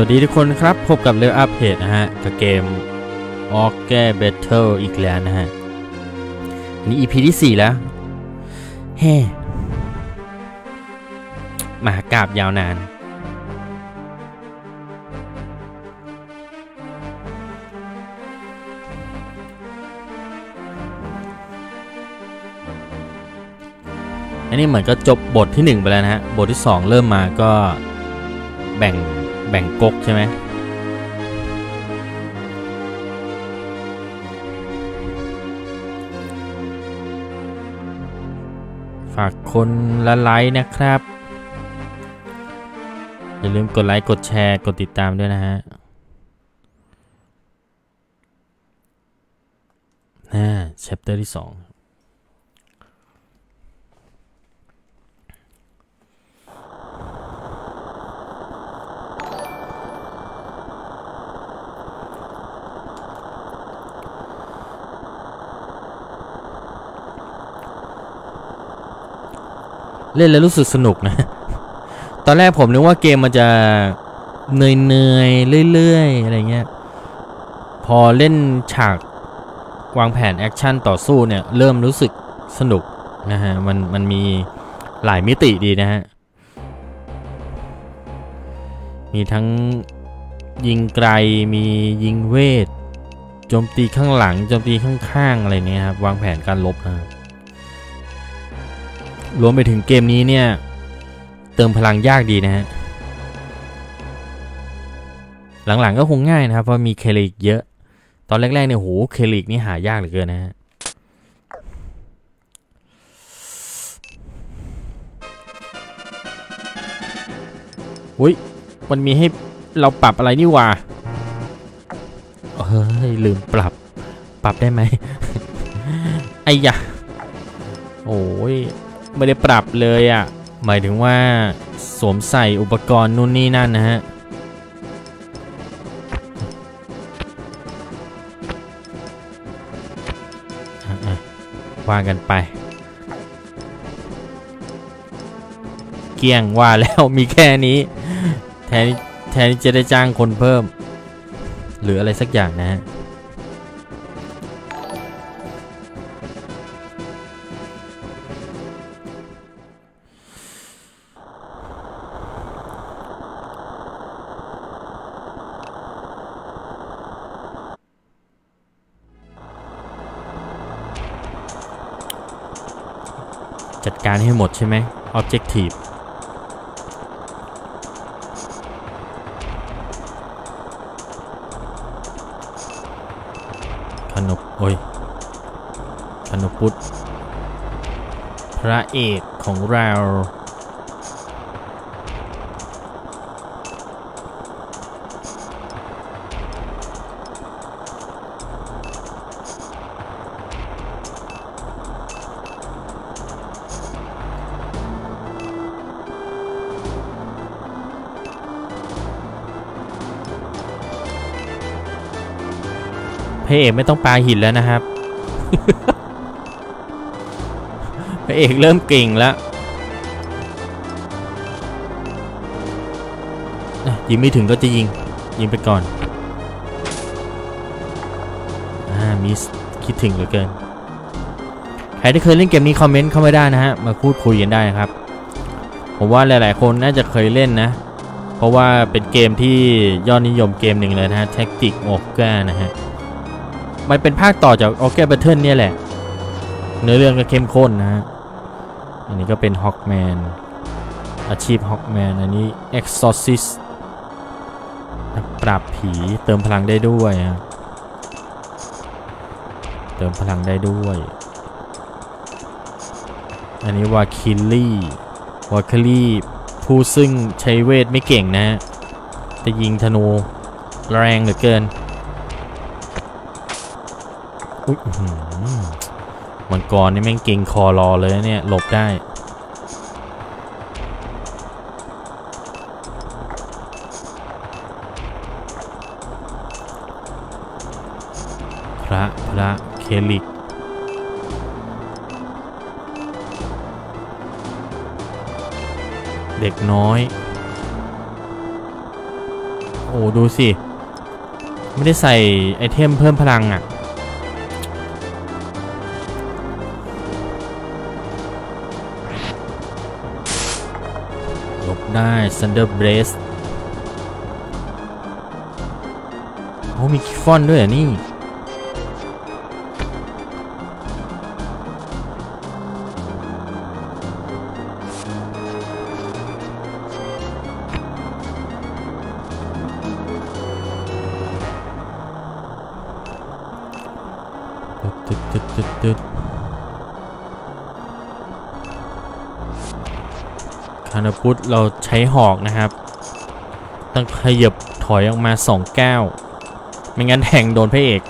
วัสดีทุกคนครับ พบกับเร e อัพเพจนะฮะ กับเกม o r g a Battle อีกแล้วนะฮะนี่ EP ที่ 4 แล้ว เฮ้มหากราบยาวนาน อันนี้เหมือนก็จบบทที่ 1 ไปแล้วนะฮะ บทที่ 2 เริ่มมาก็แบ่ง แบ่งก๊กใช่ไหมฝากคนละไลค์นะครับ อย่าลืมกดไลค์ กดแชร์ กดติดตามด้วยนะฮะน่า chapter ที่2 เล่นแล้วรู้สึกสนุกนะ ตอนแรกผมนึกว่าเกมมันจะเนื่อยๆเรื่อยๆอะไรเงี้ย พอเล่นฉากวางแผน action ต่อสู้เนี่ย เริ่มรู้สึกสนุกนะฮะ มันมันมีหลายมิติดีนะฮะ มีทั้งยิงไกล มียิงเวท โจมตีข้างหลัง โจมตีข้างๆ อะไรเนี้ยครับ วางแผนการลบนะครับ รวมไปถึงเกมนี้เนี่ย เติมพลังยากดีนะฮะ หลังๆก็คงง่ายนะครับ เพราะมีเคลิกเยอะ ตอนแรกๆเนี่ยโหเคลิกนี่หายากเหลือเกินนะฮะอุ้ย มันมีให้เราปรับอะไรนี่ว่าเฮ้ย ลืมปรับ ปรับได้ไหม ไอ้ยะ โอ้ย ไม่ได้ปรับเลยอะ่ะ หมายถึงว่าสวมใส่อุปกรณ์นู่นนี่นั่นนะฮะ ว่ากันไป เกี้ยงว่าแล้วมีแค่นี้ แทนแทนจะได้จ้างคนเพิ่ม หรืออะไรสักอย่างนะฮะ การให้หมดใช่ไหม Objective ขนบโอ้ยขนบพุทธพระเอกของเรา พระเอกไม่ต้องปาหินแล้วนะครับ พระเอกเริ่มเก่งแล้วยิงไม่ถึงก็จะยิง ยิงไปก่อนอ่ามิสคิดถึงเหลือเกิน ใครที่เคยเล่นเกมนี้คอมเมนต์เข้ามาได้นะฮะ มาพูดคุยกันได้นะครับ ผมว่าหลาย ๆ คนน่าจะเคยเล่นนะ เพราะว่าเป็นเกมที่ยอดนิยมเกมหนึ่งเลยนะฮะ Tactics Ogre นะฮะ มันเป็นภาคต่อจากออ g แก b บ t เทิลเนี่ยแหละ เนื้อเรื่องก็เข้มข้นนะฮะ อันนี้ก็เป็นฮอ k แมนอาชีพฮอ k แมนอันนี้ Exorcist นักปราบผีเติมพลังได้ด้วยฮะเติมพลังได้ด้วย อันนี้ Valkyrieวาคิลลี่ผู้ซึ่งใช้เวทไม่เก่งนะฮะแต่ยิงธนูแรงเหลือเกิน อุ๊ยอื้อหือมังกรนี่แม่งเก่งคอรอเลยเนี่ยหลบได้พระพระเคลิกเด็กน้อย โอ้ ดูสิ ไม่ได้ใส่ไอเทมเพิ่มพลังอะ ได้ Thunder Blaze โอ้มีคิฟฟอนด้วยอะนี่านาพุทธเราใช้หอกนะครับ ต้องขยับถอยออกมาสองแก้ว ไม่งั้นแทงโดนพระเอก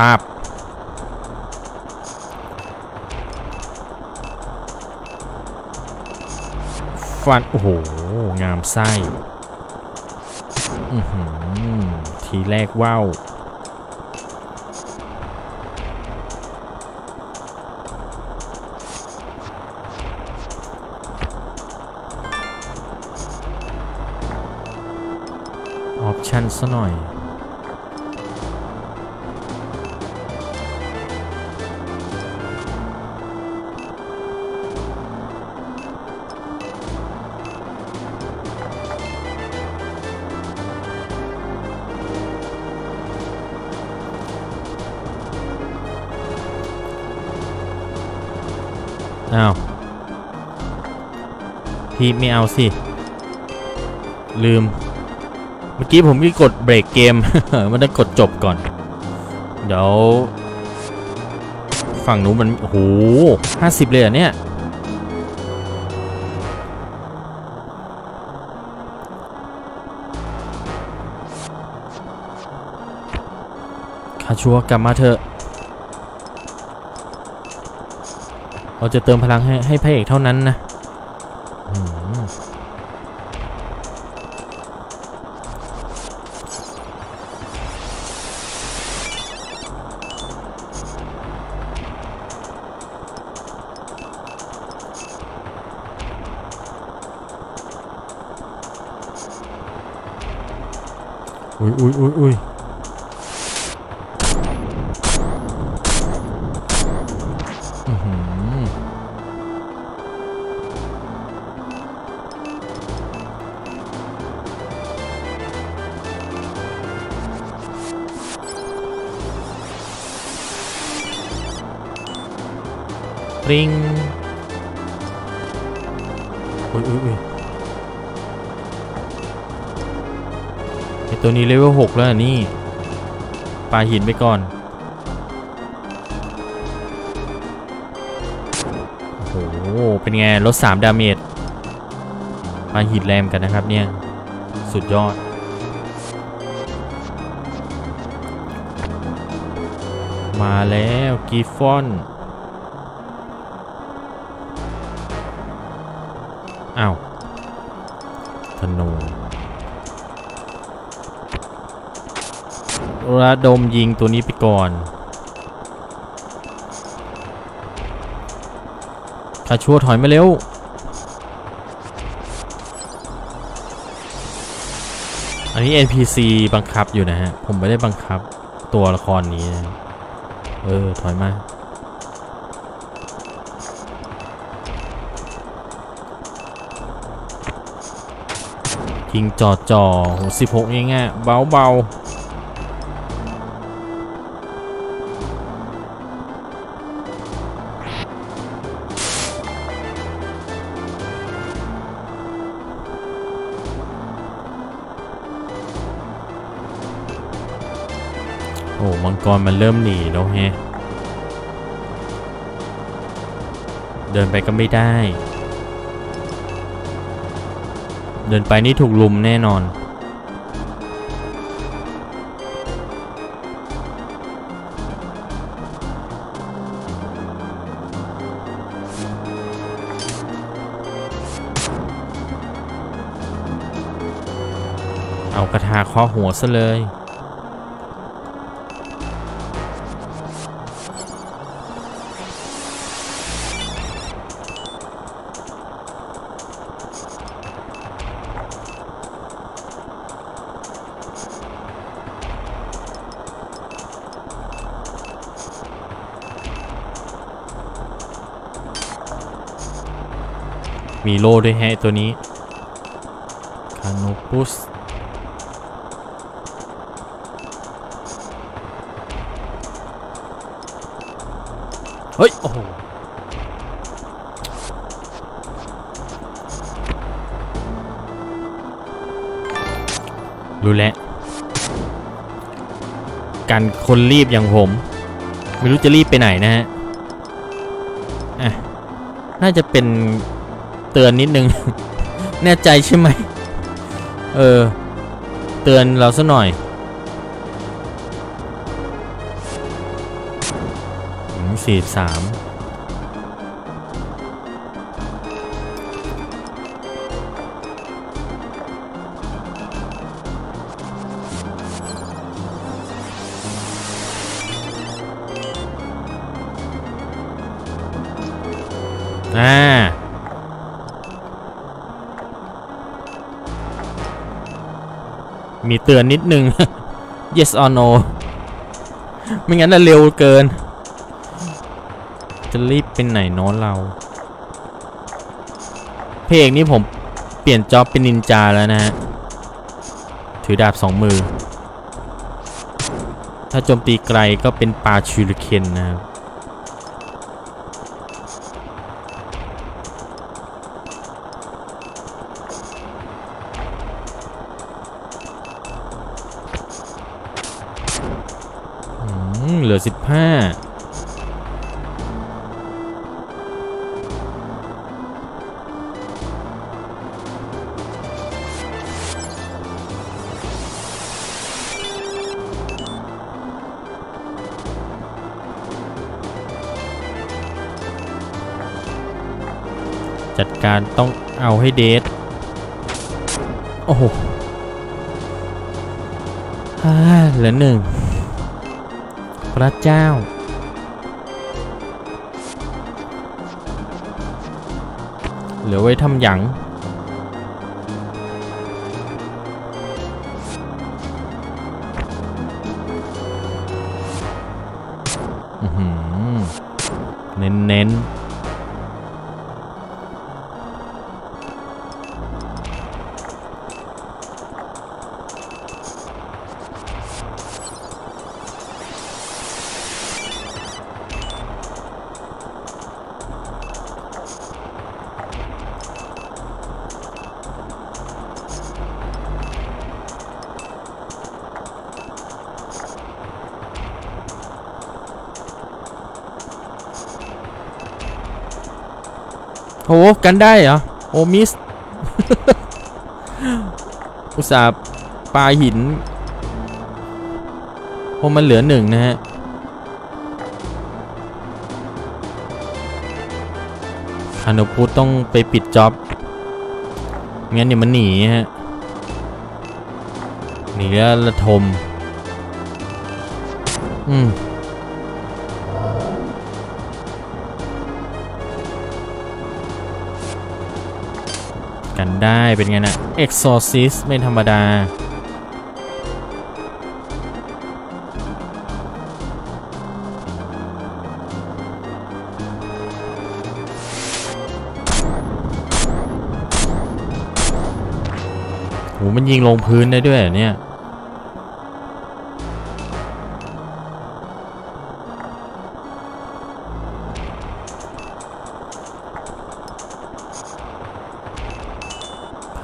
ตาบฟัน โอ้โห งามไส้ทีแรกว้าว ซะหน่อย อ้าว พี่ไม่เอาสิ ลืม เมื่อกี้ผมมีกดเบรกเกม มันต้องกดจบก่อน เดี๋ยว ฝั่งนู้นมัน โอ้โหห้าสิบเลยเหรอะเนี่ย คาชัวกลับมาเถอะ เราจะเติมพลังให้ให้พระเอกเท่านั้นนะ อืมอุ้ยอุ้ย ไอตัวนี้เลเวล6แล้วนี่ปาหินไปก่อนโอ้โหเป็นไงลด3 damage ปาหินแรมกันนะครับเนี่ย สุดยอดมาแล้ว Griffon อ้าว ระดมยิงตัวนี้ไปก่อนคาชัวถอยมาเร็ว อันนี้ NPC บังคับอยู่นะฮะ ผมไม่ได้บังคับตัวละครนี้นะเออ ถอยมา ยิงจอดจอโหสิบหกเองอะเบาเบา กรมันเริ่มหนีแล้วแฮะ เดินไปก็ไม่ได้ เดินไปนี่ถูกลุมแน่นอน เอากระทาเคาะหัวซะเลย มีโล่ด้วยแฮะตัวนี้คาโนปุสเฮ้ย โอ้โหรู้แล้วกันคนรีบอย่างผม ไม่รู้จะรีบไปไหนนะฮะ อะ น่าจะเป็น เตือนนิดนึง แน่ใจใช่ไหม เออ เตือนเราซะหน่อยสี่สาม มีเตือนนิดนึง yes or no ไม่งั้นจะเร็วเกิน จะรีบเป็นไหนโน้นเรา เพลงนี้ผมเปลี่ยนจ็อบเป็นนินจาแล้วนะฮะ ถือดาบสองมือ ถ้าโจมตีไกลก็เป็นปาชูริเคนนะครับ ลือสิบห้าจัดการต้องเอาให้เดท โอ้โหอ่าเหลือหนึ่ง พระเจ้า เหลือไว้ทำหยัง กันได้เหรอ โอมิส อุตส่าห์ปลาหินโอ้มันเหลือหนึ่งนะฮะคาโนพุตต้องไปปิดจ็อบ งั้นเดี๋ยวมันหนีฮะ หนีแล้วระทม อืมารได้เป็นไงนะ Exorcist ไม่ธรรมดา โห มันยิงลงพื้นได้ด้วยเนี่ย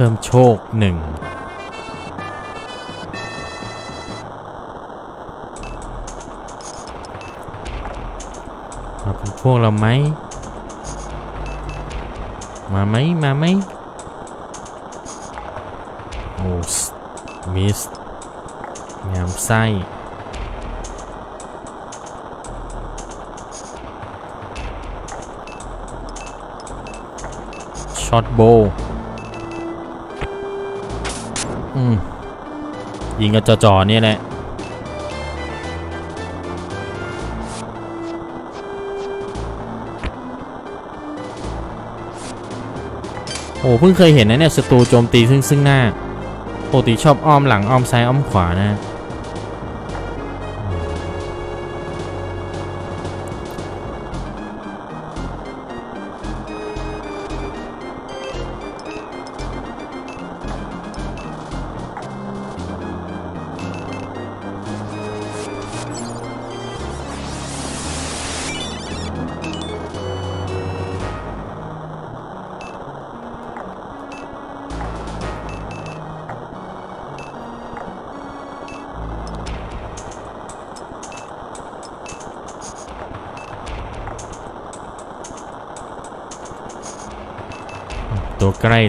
พิ่มโชคหนึ่งมาเป็นพวกเราไหม มาไหม มาไหมโอ้สมิส งามไส้ช็อตโบ ยิงกับจอๆเนี่ยแหละโอ้เพิ่งเคยเห็นนะเนี่ยศัตรูโจมตีซึ่งซึ่งหน้าปกติชอบอ้อมหลังอ้อมซ้ายอ้อมขวานะ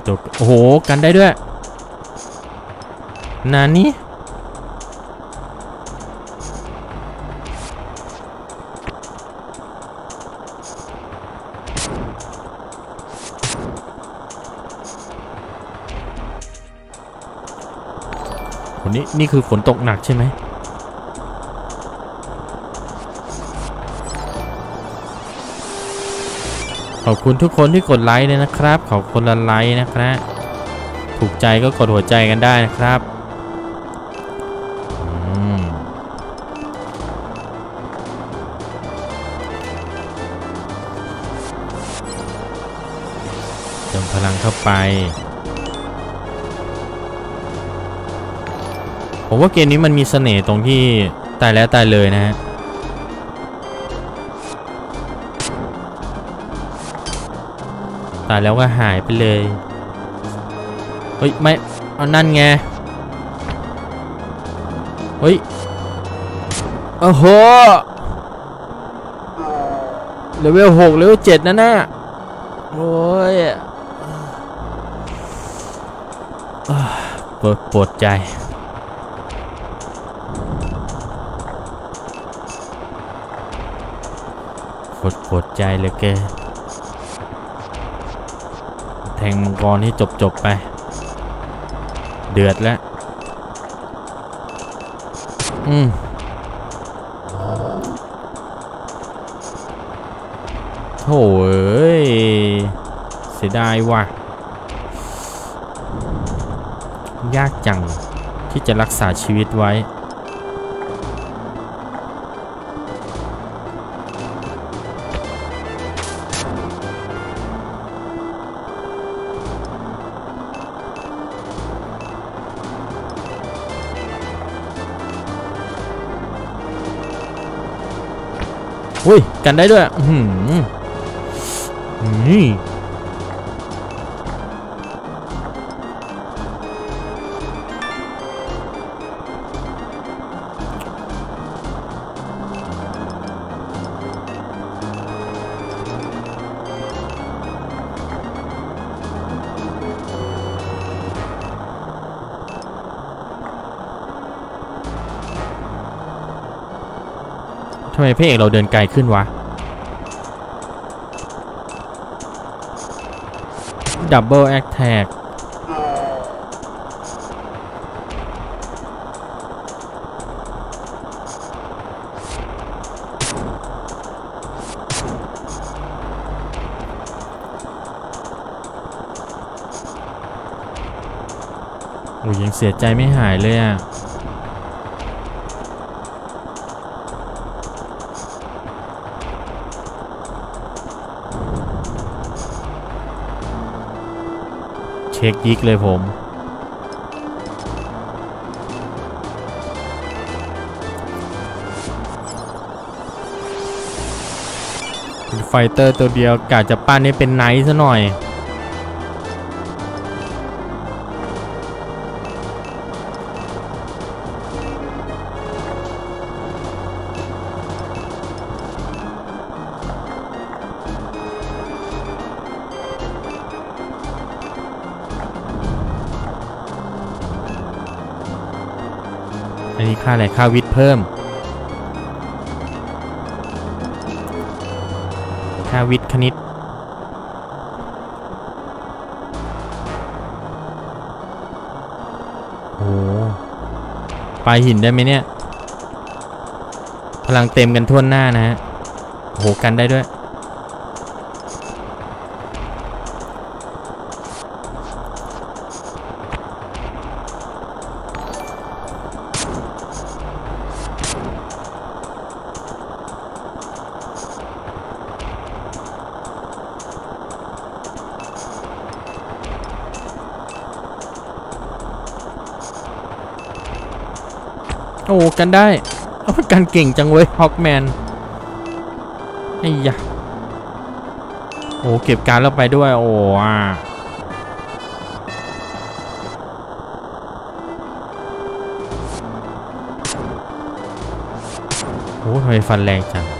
ตัวใกล้ตัวโอ้โห กันได้ด้วย นานนี้คนนี้นี่คือฝนตกหนักใช่ไหม ขอบคุณทุกคนที่กดไลค์เลยนะครับ ขอบคุณละไลค์นะครับถูกใจก็กดหัวใจกันได้นะครับเติมพลังเข้าไปผมว่าเกมนี้มันมีเสน่ห์ตรงที่ตายแล้วตายเลยนะฮะายแล้วก็หายไปเลย เฮ้ย ไม่ เอานั่นไง เฮ้ย โอ้โหเลเวลหกเลเวลเจ็ดนั่นน่ะโอ้ยปวดปวดใจปวดปวดใจเลยเกินแทงมังกรให้จบจบไป เดือดแล้ว อืมโถ่เอ้ย เสียดายว่ะ ยากจังที่จะรักษาชีวิตไว้ กันได้ด้วยหือนี่ทำไมพระเอกเราเดินไกลขึ้นวะ double attack โอ้ยยังเสียใจไม่หายเลยอะ เช็คยิกเลยผมเป็นไฟเตอร์ตัวเดียวกะจะปั้นให้เป็นไนท์ซะหน่อย ค่าอะไรค่าวิทย์เพิ่ม ค่าวิทย์คณิต โอ้โหปลายหินได้ไหมเนี่ย พลังเต็มกันทั่วหน้านะฮะโอ้โหกันได้ด้วย กันได้โอ้การเก่งจังเว้ยฮอกแมนไอ้ยะโอ้เก็บการแล้วไปด้วย โอ้อะโอ้ทำไมฟันแรงจัง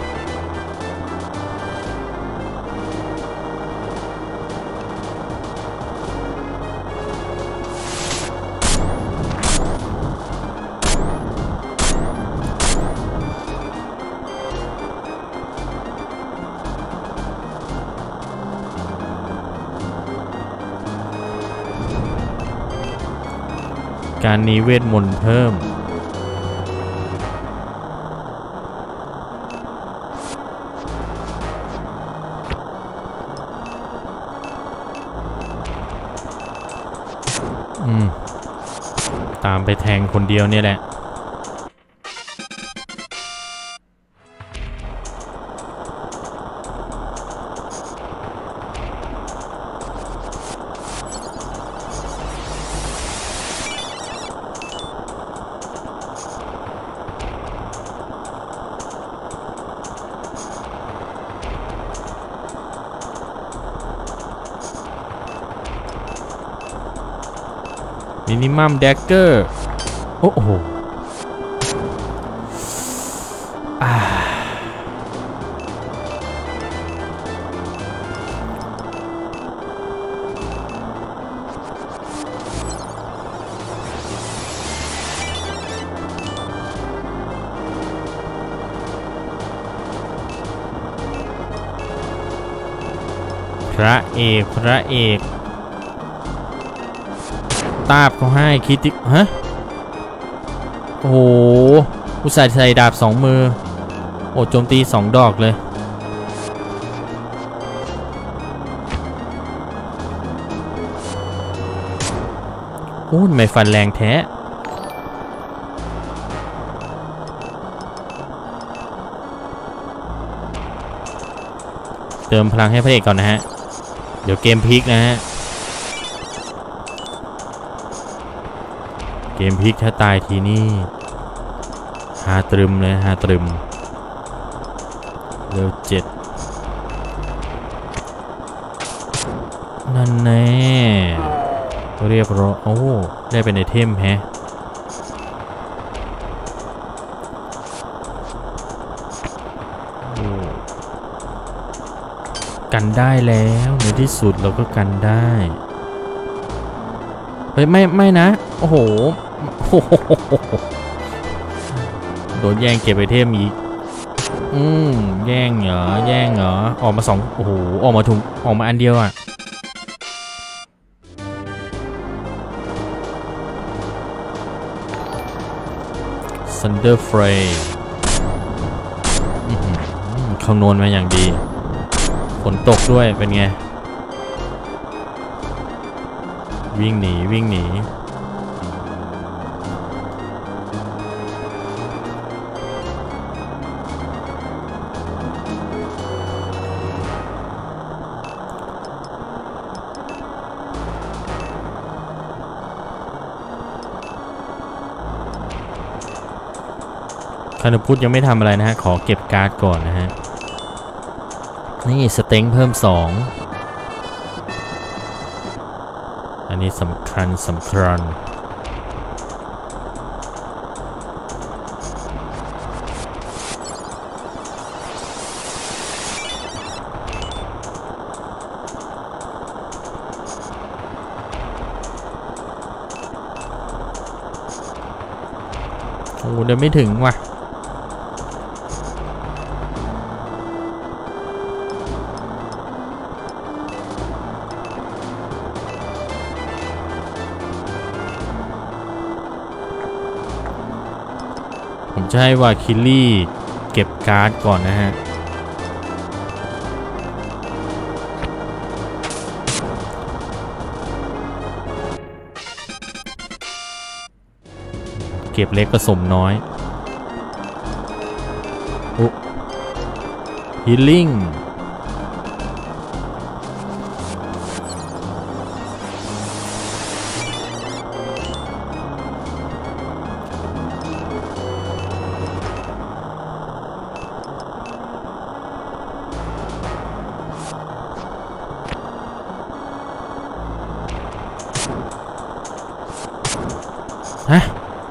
ารนี้เวทมนต์เพิ่ม อืม ตามไปแทงคนเดียวเนี่ยแหละ มินิมัมแดกเกอร์ โอ้โหพระเอก พระเอก ตาบเขาให้คิดติฮะ โอ้โหอุตส่าห์ใส่ดาบสองมือ โอ้โจมตีสองดอกเลย โอ้ไม่ฟันแรงแท้เติมพลังให้พระเอกก่อนนะฮะ เดี๋ยวเกมพลิกนะฮะ มพลิกถ้าตายทีนี่หาตรึมเลยหาตรึมเร็วเจ็ดนั่นแน่เรียบร้อยโอ้ได้เป็นไอเทมแฮะกันได้แล้วในที่สุดเราก็กันได้เฮ้ยไม่ไม่นะ โอ้โห โดนแย่งเก็บไอเทมอีก อืมแย่งเหรอ แย่งเหรอ ออกมาสองโอ้โห ออกมาถุง ออกมาอันเดียวอะ Thunder Flame อื้อหือคำนวณมาอย่างดี ฝนตกด้วยเป็นไง วิ่งหนี วิ่งหนี คานพุทธยังไม่ทำอะไรนะฮะ ขอเก็บการ์ดก่อนนะฮะ นี่สเต็งเพิ่ม 2 อันนี้สำคัญสำคัญโอ้เดินไม่ถึงว่ะ จะให้วาคิลลี่เก็บการ์ดก่อนนะฮะ เก็บเล็กผสมน้อยอุ๊ฮีลิ่ง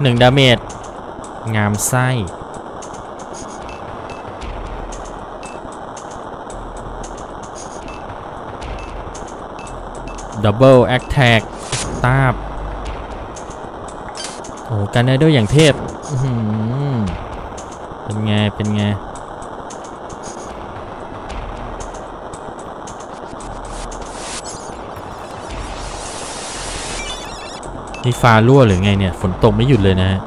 หนึ่ง damage งามไส้ double attack ตาบ โอ้กันได้ด้วยอย่างเทพเป็นไง เป็นไง นี่ฟ้ารั่วหรือไงเนี่ย ฝนตกไม่หยุดเลยนะฮะ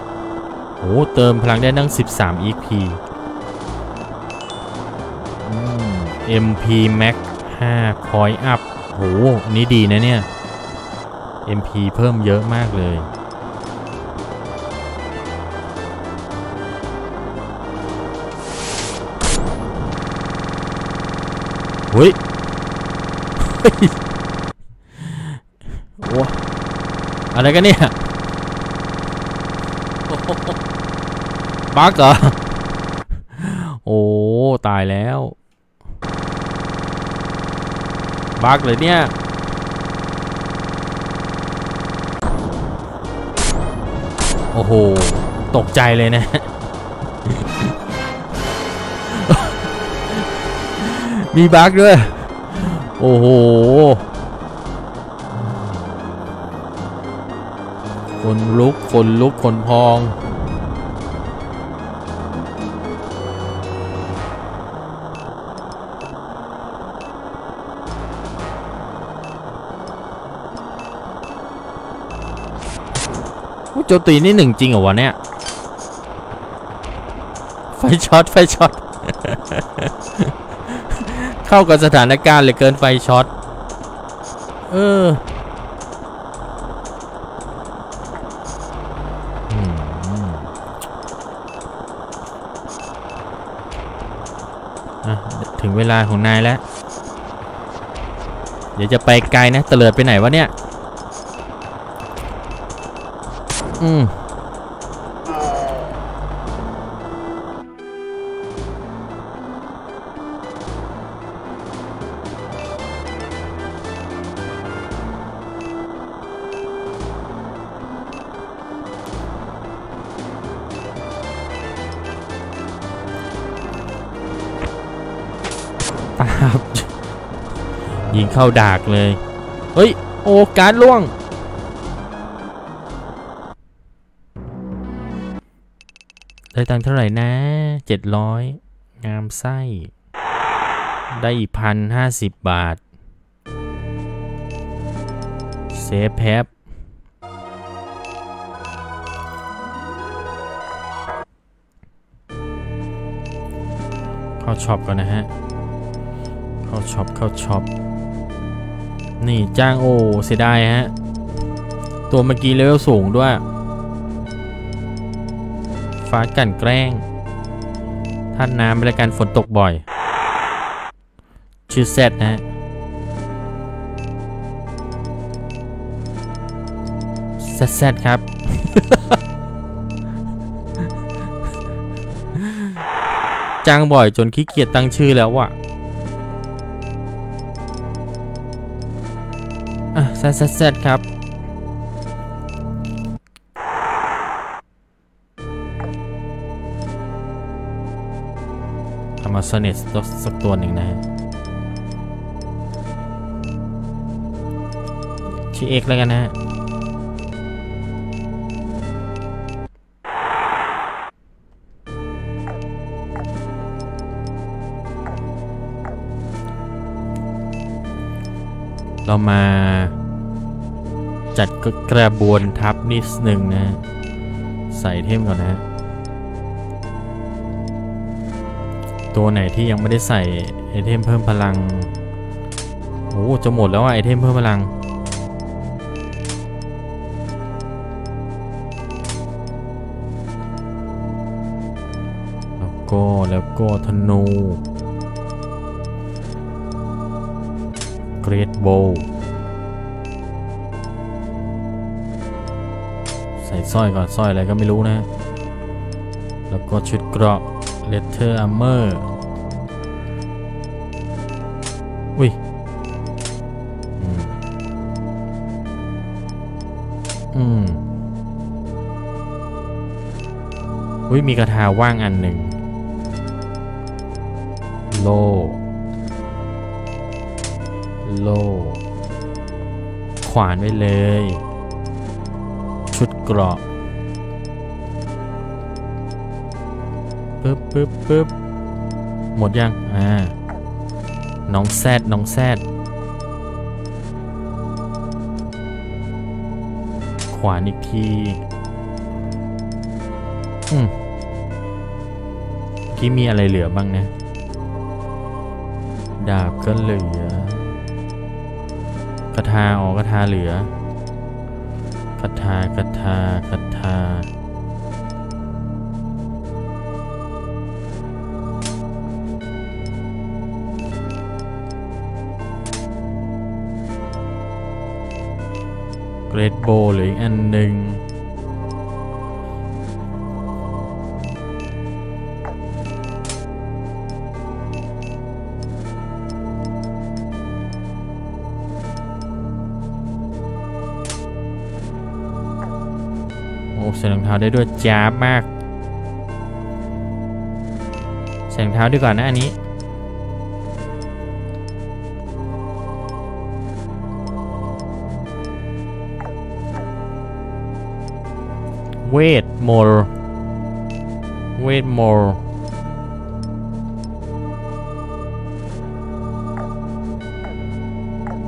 โอ้เติมพลังได้ตั้ง13 EP อืม MP Max 5 Point Up โหอันนี้ดีนะเนี่ย MP เพิ่มเยอะมากเลย เฮ้ย เฮ้ย โอ้ อะไรกันเนี่ยบักเหรอ โอ้ ตายแล้วบักเลยเนี่ยโอ้โห ตกใจเลยนะ มีบักด้วย โอ้โห นลุกคนลุกคนพอง โจตีนี่หนึ่งจริงเหรอวะเนี่ย ไฟช็อต ไฟช็อต เข้ากับสถานการณ์เลยเกินไฟช็อต เออาของนายแล้ว เดี๋ยวจะไปไกลนะ เตลิดไปไหนวะเนี่ย อืม เข้าดากเลย เฮ้ย โอ้การล่วง ได้ตังเท่าไหร่นะเจ็ดร้อยงามไส้ ได้อีกพันห้าสิบบาท เซฟแพปเข้าช็อปก่อนนะฮะ เข้า shop เข้า shop นี่จ้างโอเสียดายฮะ ตัวเมื่อกี้เลเวลสูงด้วย ฟ้ากลั่นแกล้งท่านน้ำบริการฝนตกบ่อย ชื่อแซดนะฮะแซดแซดครับ จ้างบ่อยจนขี้เกียจตั้งชื่อแล้วว่ะ แซดแซครับ เอามาเสเนตสักตัวหนึ่งนะฮะชื่อเอกแล้วกันนะฮะเรามา จัดกระบวนทัพนิดหนึ่งนะ ใส่ item ก่อนนะ ตัวไหนที่ยังไม่ได้ใส่ item เพิ่มพลัง โอ้จะหมดแล้ว item เพิ่มพลัง แล้วก็แล้วก็ธนู เกรดโบ สร้อยก่อนสร้อยอะไรก็ไม่รู้นะ แล้วก็ชุดเกราะ Letter Armor อุ้ยอืมอืมอุ้ยมีกระทาว่างอันหนึ่งโล โล ขวานไว้เลย เกราะปึ๊บปึ๊บปึ๊บหมดยัง อ่า น้องแซดน้องแซดขวานอีกที อืมเมื่อกี้มีอะไรเหลือบ้างนะ ดาบก็เหลือกระทาอ๋อกระทาเหลือกระทากระทากระทาเกรดโบหรืออีกอันหนึ่ง เท้าได้ด้วยจ้าบมาก ใส่รองเท้าดีกว่านะอันนี้ เวทมอร์เวทมอร์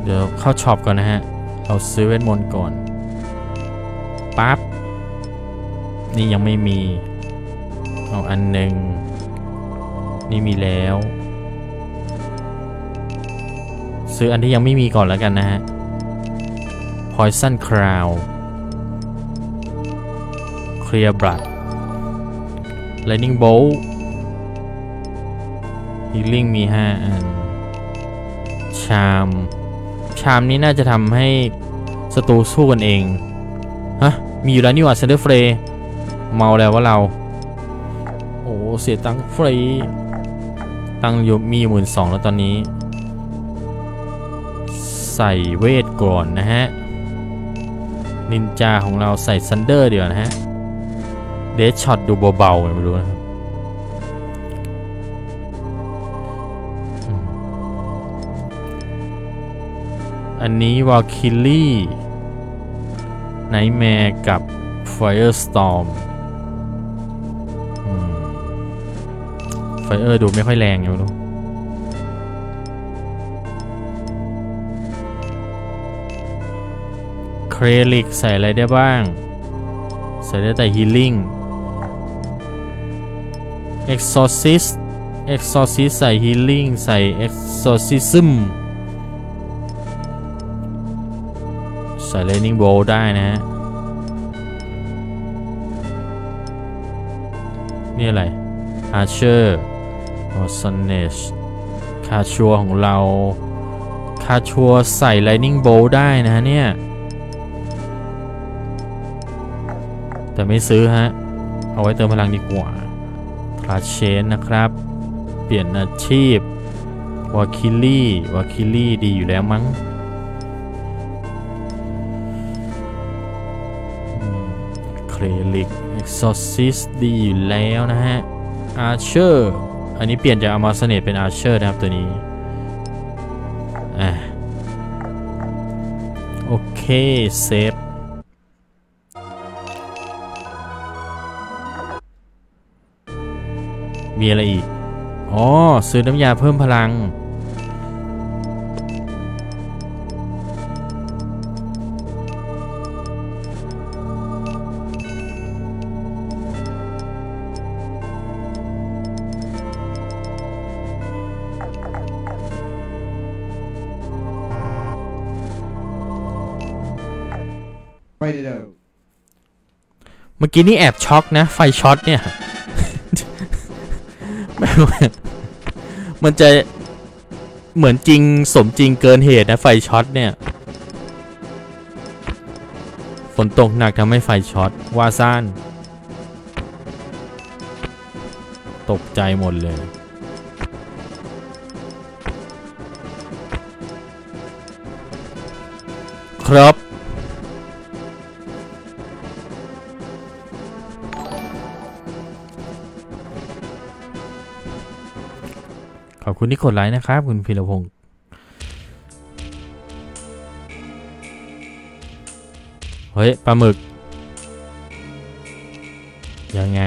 เดี๋ยวเข้าช็อปก่อนนะฮะ เราซื้อเวทมนต์ก่อนปั๊บ นี่ยังไม่มี เอาอันหนึ่ง นี่มีแล้ว ซื้ออันที่ยังไม่มีก่อนแล้วกันนะฮะ Poison Crown Clear Blood Lightning Bolt Healing มี 5 อัน ชาม ชามนี้น่าจะทำให้ศัตรูสู้กันเอง ฮะ มีอยู่แล้วนี่หว่าเซนเดอร์เฟร เมาแล้วว่าเรา โอ้เสียตังค์ฟรี ตังค์อยู่มีหมื่นสองแล้วตอนนี้ ใส่เวทก่อนนะฮะ นินจาของเราใส่ Thunder เดี๋ยวนะฮะ Deadshot ดูเบาๆไม่รู้นะอันนี้ Valkyrie Nightmare กับ Firestorm Fire ดูไม่ค่อยแรงอยู่รู้Cleric ใส่อะไรได้บ้าง ใส่ได้แต่ Healing Exorcist Exorcist ใส่ Healing ใส่ Exorcism ใส่ Lightning Bow ได้นะฮะ นี่อะไร Archer s คาชัวของเราคาชัวใส่ lightning bolt ได้นะฮะเนี่ย แต่ไม่ซื้อฮะ เอาไว้เติมพลังดีกว่า class change นะครับ เปลี่ยนอาชีพ Valkyrie Valkyrie ดีอยู่แล้วมั้ง Cleric Exorcist ดีอยู่แล้วนะฮะ Archer อันนี้เปลี่ยนจาก Amazoness เป็น Archer นะครับตัวนี้อะโอเค save มีอะไรอีก อ๋อ ซื้อน้ำยาเพิ่มพลัง เมื่อกี้นี่แอบช็อกนะ ไฟช็อตเนี่ยมันจะเหมือนจริงสมจริงเกินเหตุนะไฟช็อตเนี่ย ฝนตกหนักทำให้ไฟช็อตว่าซ่านตกใจหมดเลย ครับ คุณที่กดไลค์นะครับ คุณพิรพงศ์เฮ้ยปลาหมึก ยังไง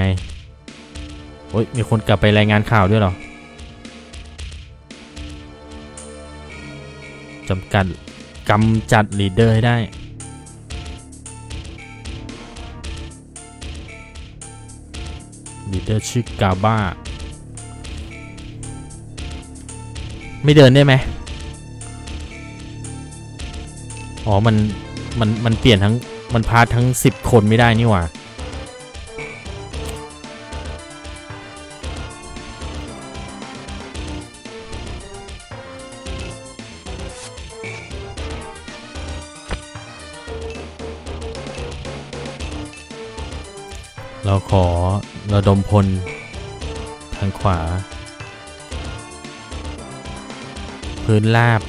โอ้ยมีคนกลับไปรายงานข่าวด้วยหรอจำกัดกำจัด leader ให้ได้ leader ชื่อกาบ้า ไม่เดินได้ไหมอ๋อ มัน มัน มันเปลี่ยนทั้ง มันพาทั้ง 10 คนไม่ได้นี่หว่า เราขอระดมพล ทางขวา พื้นราบ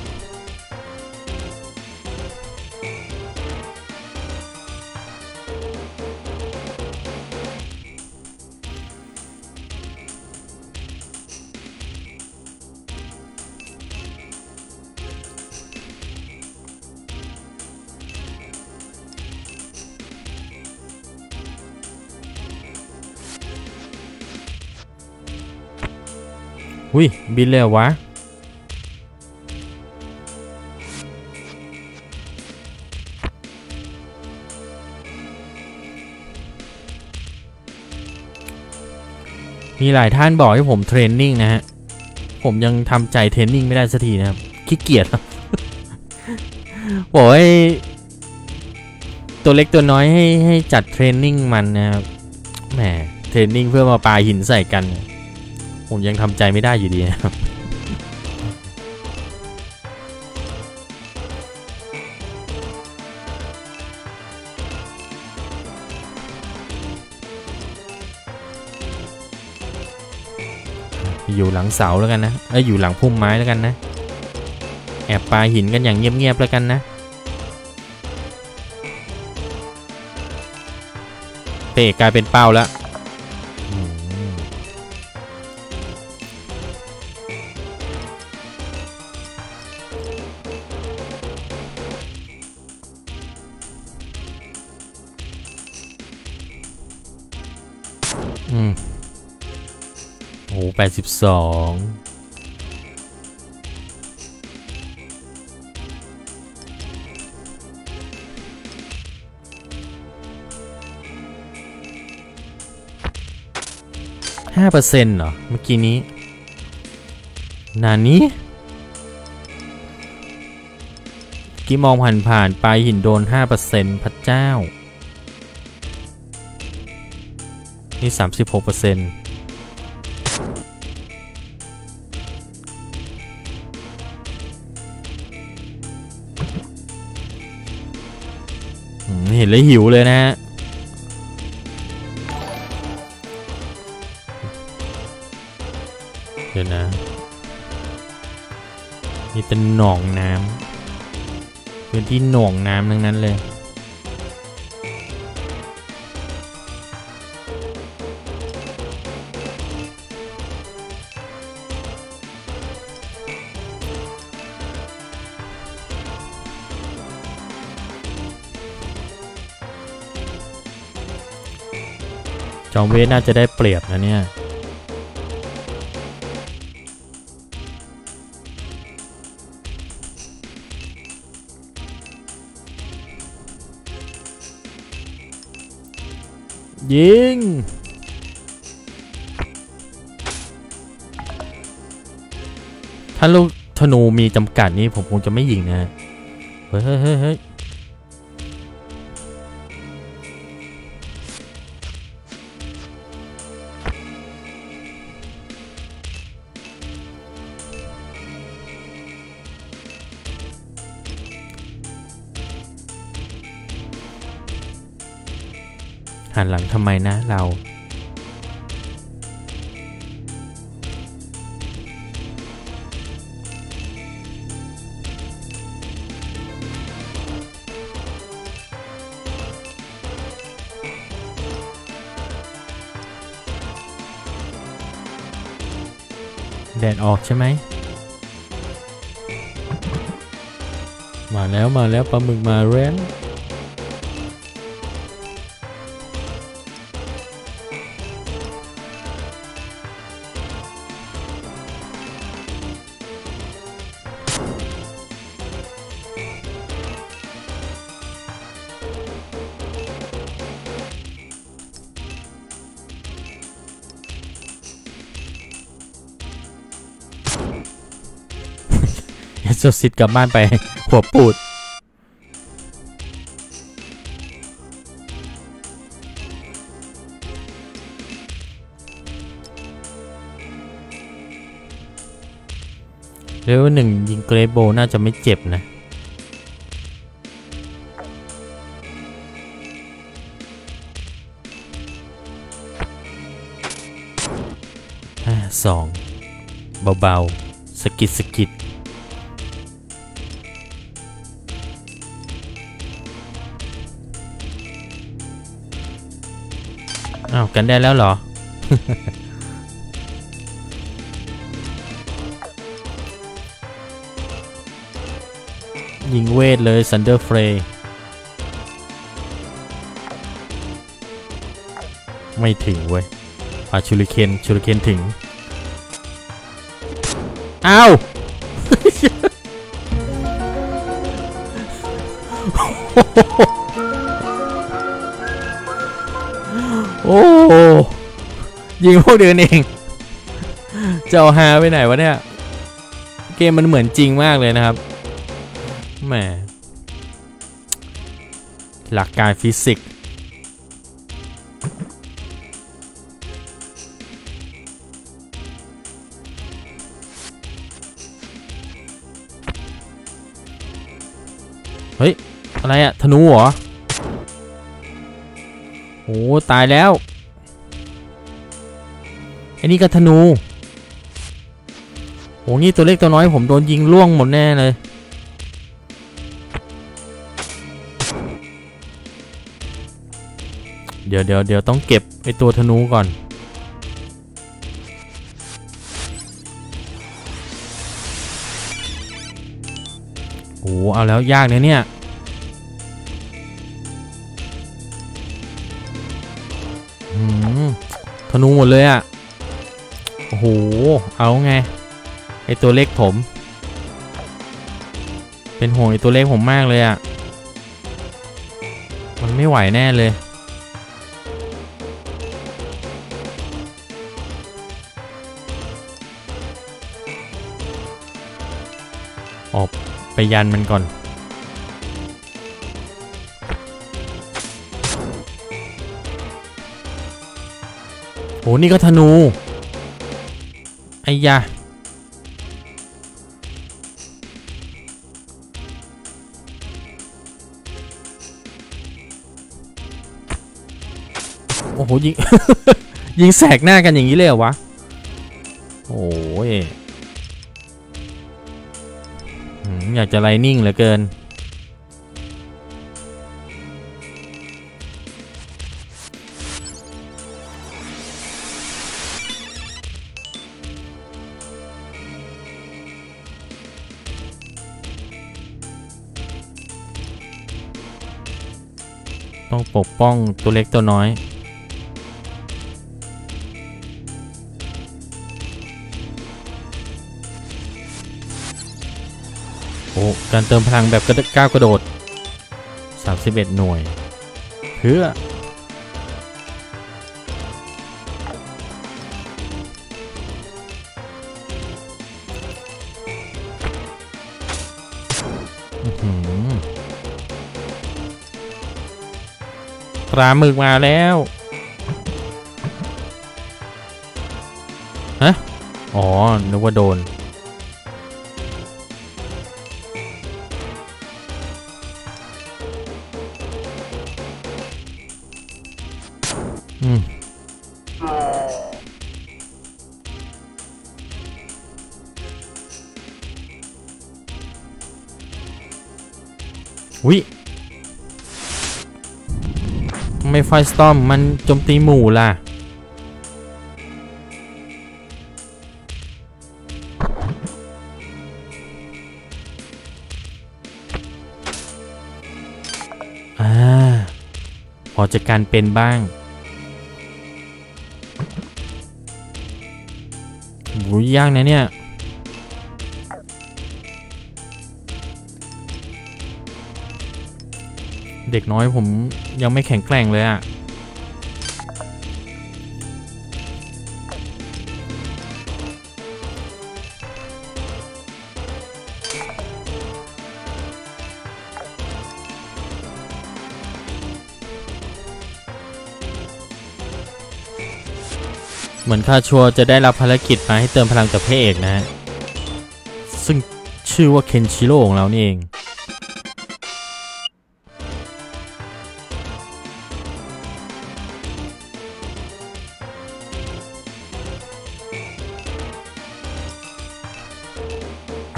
อุ้ยบินเลยเหรอวะ มีหลายท่านบอกให้ผมเทรนนิ่งนะฮะ ผมยังทำใจเทรนนิ่งไม่ได้สักทีนะครับขี้เกียจบบอกให้ตัวเล็กตัวน้อยให้ให้จัดเทรนนิ่งมันนะครับแหมเทรนนิ่งเพื่อมาปาหินใส่กัน ผมยังทำใจไม่ได้อยู่ดีนะครับ อยู่หลังเสาแล้วกันนะเอ้ยอยู่หลังพุ่มไม้แล้วกันนะ แอบปาหินกันอย่างเงียบๆแล้วกันนะเปกกลายเป็นเป้าแล้ว 82ห้าเปอร์เซ็นต์เหรอ เมื่อกี้นี้ นานี้กี้มองผ่านผ่านไปหินโดนห้าเปอร์เซ็นต์พระเจ้า นี่สามสิบหกเปอร์เซ็นต์ ห็นแล้วหิวเลยนะฮะเดี๋ยวนะมีแต่หนองน้ำพื้นที่หนองน้ำทั้งนั้นเลย อมเวทน่าจะได้เปรียบนะเนี่ยยิง ถ้าลูกธนูมีจำกัดนี่ผมคงจะไม่ยิงนะ เฮ้ยเฮ้ยเฮ้ย นหลังทำไมนะเราแดดออกใช่ไหม มาแล้วมาแล้วปลาหมึกมาแล้ว ซซิดกลับบ้านไป หัวปูด เลเวลหนึ่งยิงเกรโบน่าจะไม่เจ็บนะห้าสองเบาๆสกิดสกิด กันได้แล้วเหรอ ยิงเวทเลยซันเดอร์เฟรย์ไม่ถึงเว้ยอาชูริเคนชูริเคนถึง อ้าว โยิงพวกเดินเองจะเอาฮาไปไหนวะเนี่ย เกมมันเหมือนจริงมากเลยนะครับแหมหลักการฟิสิกส์เฮ้ย อะไรอะธนูเหรอโอ้ตายแล้ว อ้นี่ก็ธนูโอ้นี่ตัวเล็กตัวน้อยผมโดนยิงล่วงหมดแน่เลย เดี๋ยวเดี๋ยวเดี๋ยวต้องเก็บไอตัวธนูก่อน โอ้เอาแล้วยากนะเนี่ยธนูหมดเลยอะ่ะ อ้โห เอาไง ไอตัวเล็กผม เป็นห่วงไอตัวเล็กผมมากเลยอะ่ะ มันไม่ไหวแน่เลย ออกไปยันมันก่อนโหนี่ก็ธนู ไอ้ยาโอ้โหยิง ยิงแสกหน้ากันอย่างนี้เลยเหรอวะ โอ้ยอยากจะไลนิ่งเหลือเกิน ปกป้องตัวเล็กตัวน้อย โอ้การเติมพลังแบบกระก้าวกระโดด 31 หน่วย เพื่อ ปลาหมึกมาแล้วฮะอ๋อ นึกว่าโดน อืม ไมไฟสตอมมันโจมตีหมู่ล่ะ อ่า พอจะการเป็นบ้างโหยากนะเนี่ย เด็กน้อยผมยังไม่แข็งแกร่งเลยอะ่ะเหมือนข้าชัวจะได้รับภารกิจมาให้เติมพลังกับพระเอกนะฮะ ซึ่งชื่อว่าเคนชิโร่ของเรานี่เอง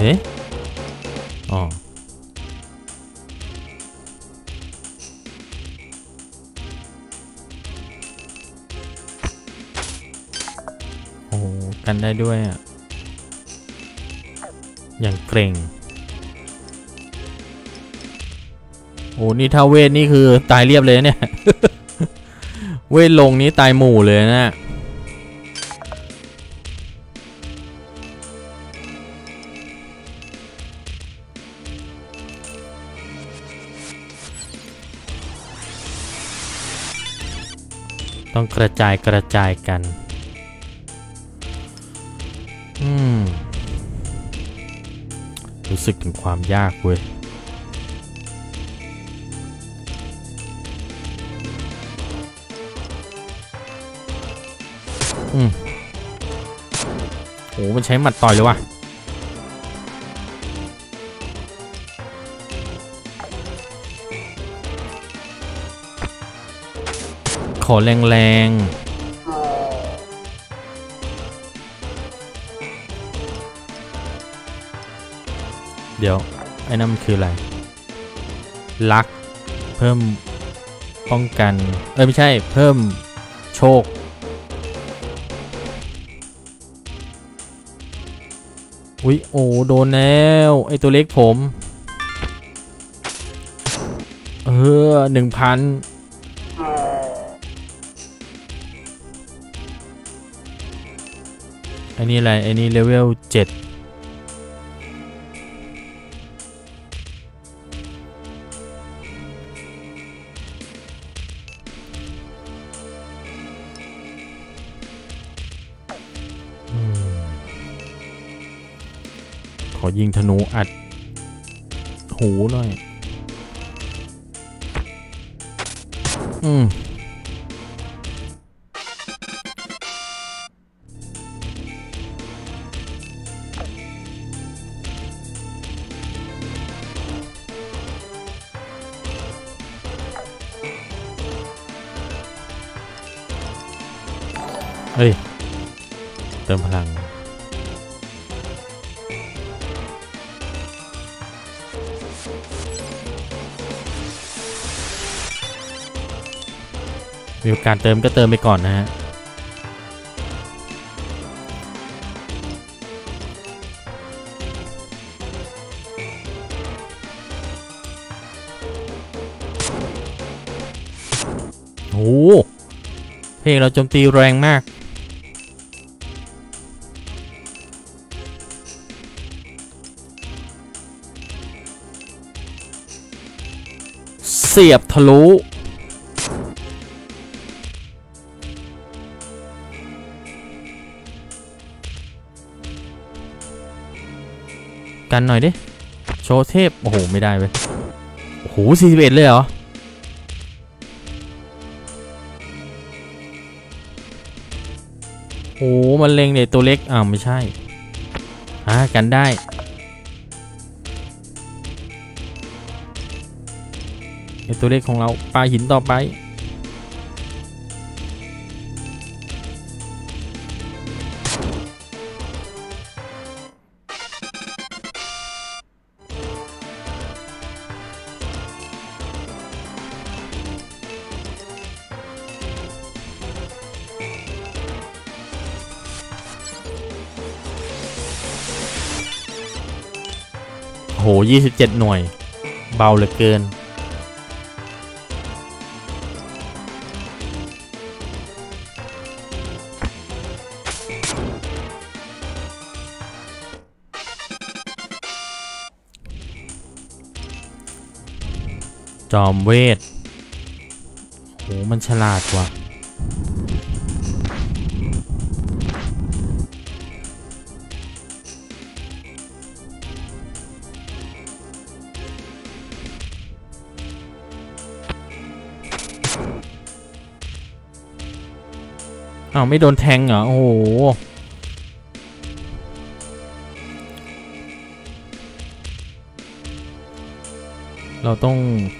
เอ๊ะอ๋อโอ้กันได้ด้วยอะ อย่างเกรงโอ้นี่ถ้าเวทนี่คือตายเรียบเลยเนี่ย เวทลงนี้ตายหมู่เลยนะ ต้องกระจายกระจายกัน อืม รู้สึกถึงความยากเว้ยอืมโอ้มันใช้หมัดต่อยเลยว่ะ ขอแรงๆ เดี๋ยว ไอ้นั่นมันคืออะไร ลัก เพิ่มป้องกัน เอ้ย ไม่ใช่ เพิ่มโชค อุ๊ย โอ้ โดนแล้ว ไอตัวเล็กผม เออหนึ่งพัน อันนี้อะไร อันนี้เลเวลเจ็ดขอยิงธนูอัด หูหน่อย อืม มีโอกาสเติมก็เติมไปก่อนนะฮะโอ้เพลงเราโจมตีแรงมากเสียบทะลุ กันหน่อยดิ โชว์เทพ โอ้โห ไม่ได้เว้ย โอ้โห41เลยเหรอ โอ้โหมันเล็งเด็กตัวเล็ก อ้าว ไม่ใช่อ่ากันได้ไอตัวเล็กของเราปลาหินต่อไป โห27หน่วย เบาเหลือเกิน จอมเวทโหมันฉลาดว่ะ อ้าวไม่โดนแทงเหรอ โอ้โห เราต้อง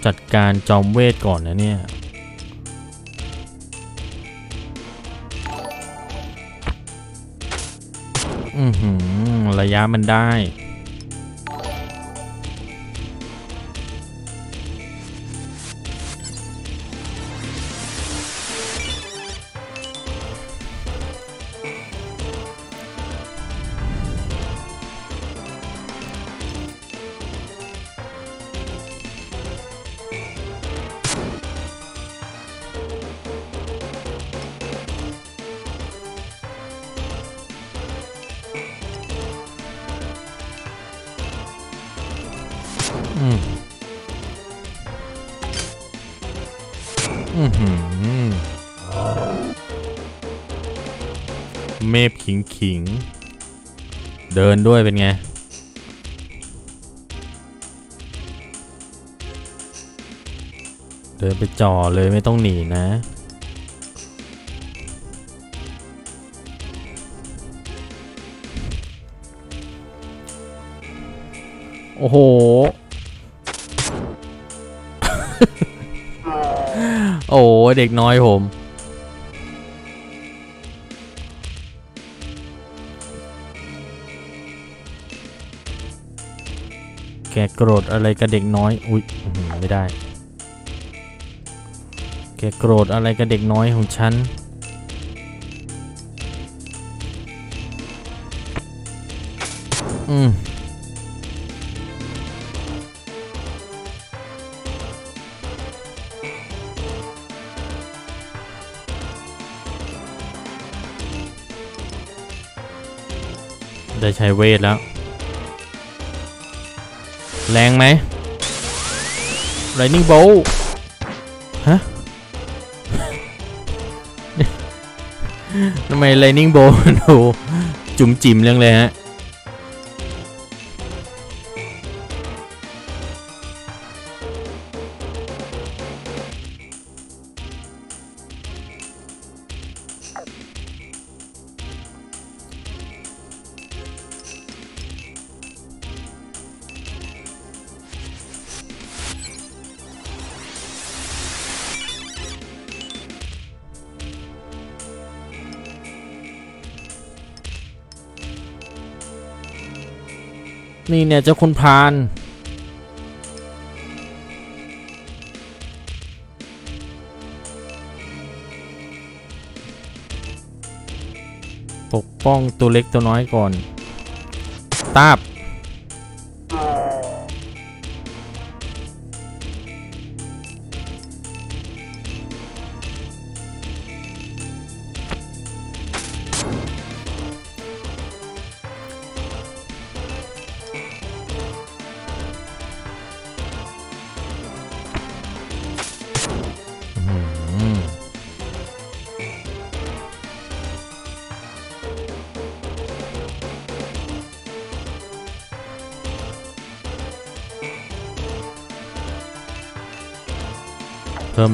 จัดการจอมเวทก่อนนะเนี่ยอือหือ ระยะมันได้ ขิงขิง เดินด้วยเป็นไง เดินไปจ่อเลยไม่ต้องหนีนะ โอ้โห โอ้เด็กน้อยผม โกรธอะไรกับเด็กน้อย อุ๊ยไม่ได้ แกโกรธอะไรกับเด็กน้อยของฉัน อืมได้ใช้เวทแล้ว แรงไหม Lightning Bolt ฮะทำไม Lightning Bolt ดูจุ่มจิ๋มเรื่องเลยฮะ เนี่ยเจ้าคุณพาน ปกป้องตัวเล็กตัวน้อยก่อน ตาบ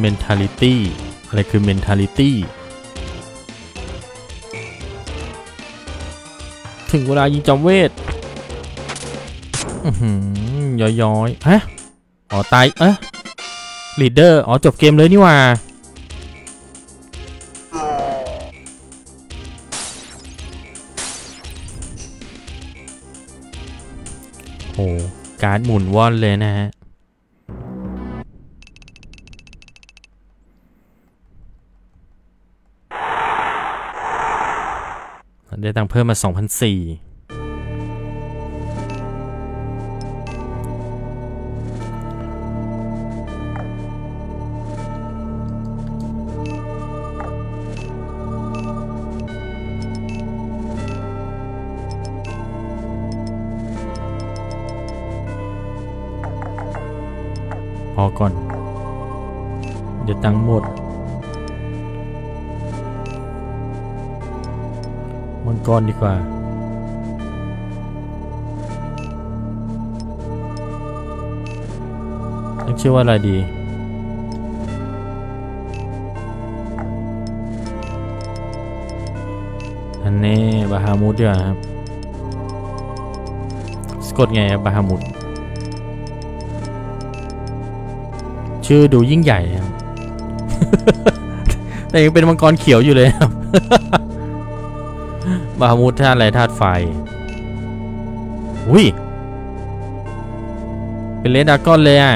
mentality อะไรคือ mentality ถึงเวลายิงจอมเวทย้อยๆฮะอ๋อตายเอ๊ะลีดเดอร์ อ๋อ จบเกมเลยนี่ว่า โอ้ การ์ดหมุนว่อนเลยนะฮะ ได้ตังเพิ่มมา2,004พอก่อน เดี๋ยวตังหมด มังกรดีกว่าตั้งชื่อว่าอะไรดีอันนี้บาฮามุดดีกว่าครับ สกดไงบาฮามุด ชื่อดูยิ่งใหญ่ครับ แต่ยังเป็นมังกรเขียวอยู่เลยครับ บาฮามุดธาตุอะไรธาตุไฟ อุ้ย เป็นเลดดากอนเลยอะ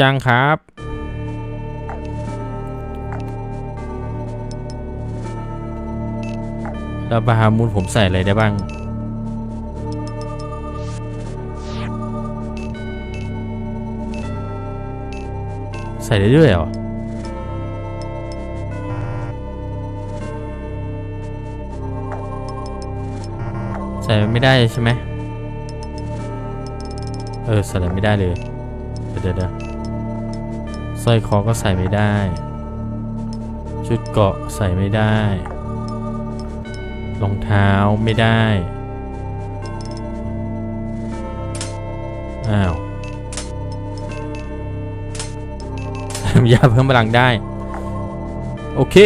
จังครับ แล้วบาฮามุดผมใส่อะไรได้บ้างใส่ได้ด้วยเหรอ ส่ไม่ได้ใช่ไหมเออใส่ไม่ได้เลยเดี๋ยวเดี๋ยวสร้อยคอก็ใส่ไม่ได้ ชุดเกาะใส่ไม่ได้ รองเท้าไม่ได้ อ้าว ยาเพิ่มพลังได้ โอเค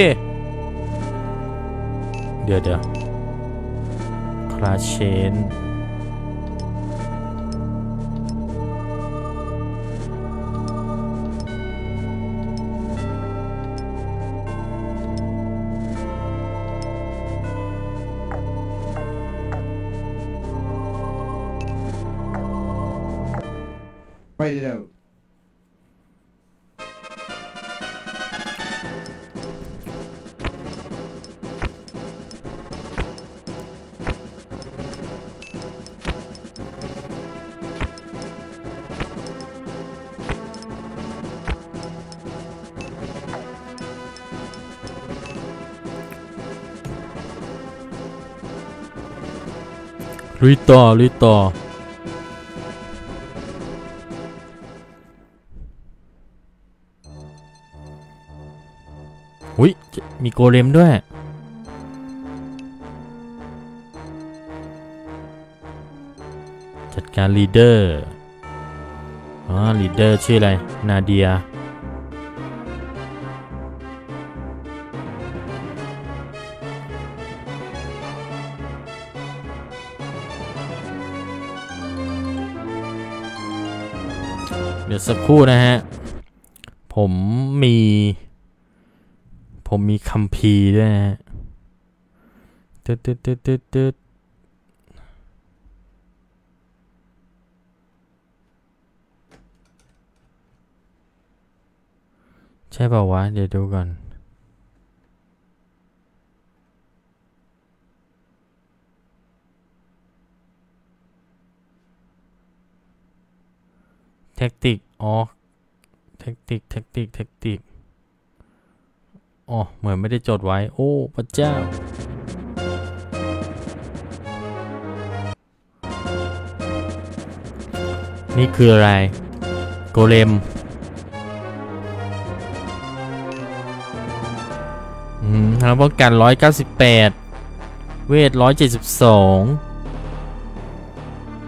เดี๋ยวเดี๋ยว ราเชน ลุยต่อลุยต่ออุ้ยมี golem ด้วย จัดการ leader อ๋อ leader ชื่ออะไร นาเดีย สักครู่นะฮะ ผมมี ผมมีคัมภีร์ด้วยนะฮะตึ๊ดตึ๊ดตึ๊ดตึ๊ดตึ๊ดใช่เปล่าวะ เดี๋ยวดูก่อนtactic อ๋อ tactic tactic tactic อ๋อ เหมือนไม่ได้จดไว้ โอ้ พระเจ้า นี่คืออะไร golem อืมแล้วป้องกัน 198 เวท 172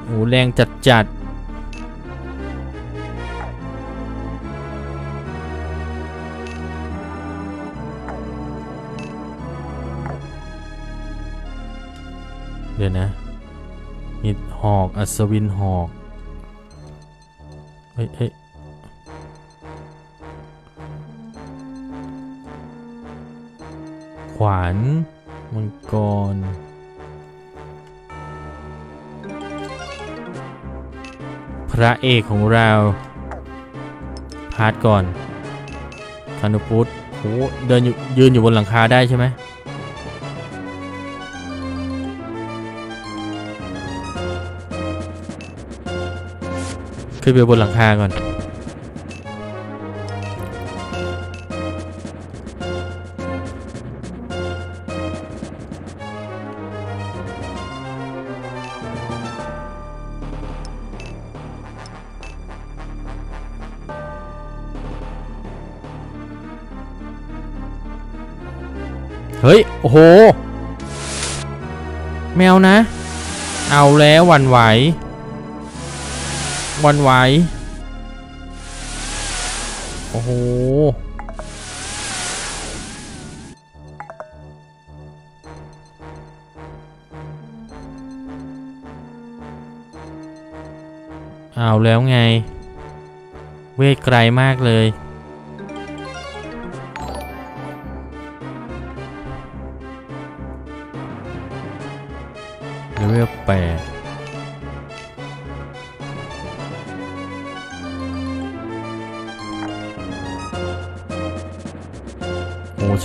โอ้แรงจัดจัด เลยนะมีหอกอัศวินหอก เฮ้ยเฮ้ยขวานมังกรพระเอกของเรา พาร์ทก่อนคานุพุทธโหเดินอยู่ยืนอยู่บนหลังคาได้ใช่ไหม ขึ้นไปบนหลังคาก่อน เฮ้ย โอ้โห แมวนะ เอาแล้วหวันไหว วันไหว โอ้โห เอาแล้วไง เวทไกลมากเลย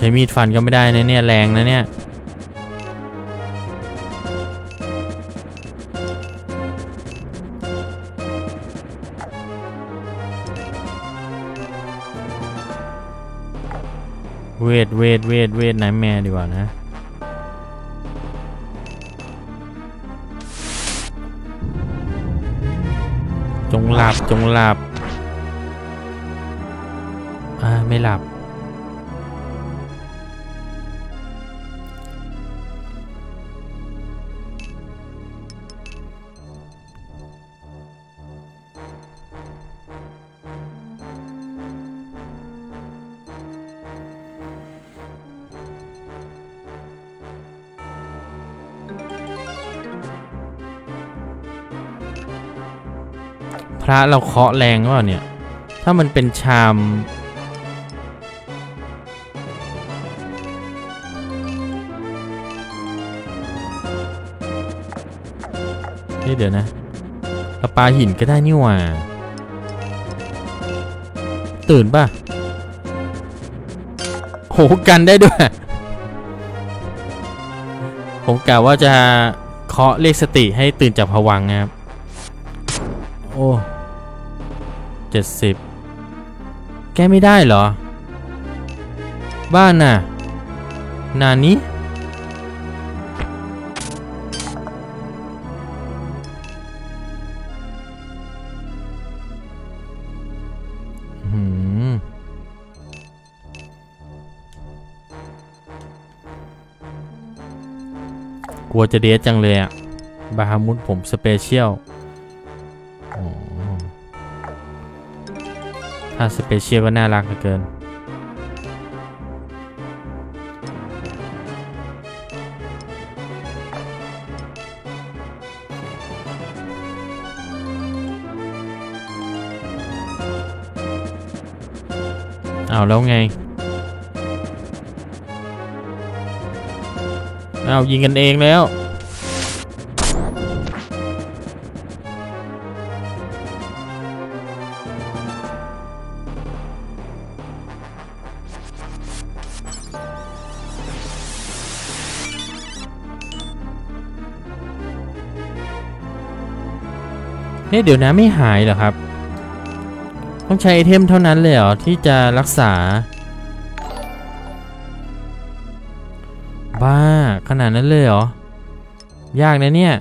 ช้มีดฟันก็ไม่ได้นะเนี่ยแรงนะเนี่ยเวทเวทเวทเวทนายแม่ดีกว่านะจงหลับจงหลับ ระเราเคาะแรงหรือเปล่าเนี่ย ถ้ามันเป็นชามเฮ้ยเดี๋ยวนะเราปาหินก็ได้นี่หว่า ตื่นป่ะ โหกันได้ด้วย ผมกะว่าจะเคาะเรียกสติให้ตื่นจากผวังนะครับ โอ้ เจ็ดสิบแก้ไม่ได้เหรอ บ้านน่ะ นานี้หืมกลัวจะเดทจังเลยอะบาฮามุดผมสเปเชียล ถ้าสเปเชียลก็น่ารักเหลือเกิน เอาแล้วไง เอายิงกันเองแล้ว เฮ้ยเดี๋ยวนะไม่หายเหรอครับ ต้องใช้ไอเทมเท่านั้นเลยเหรอที่จะรักษา บ้าขนาดนั้นเลยเหรอ ยากนะเนี่ย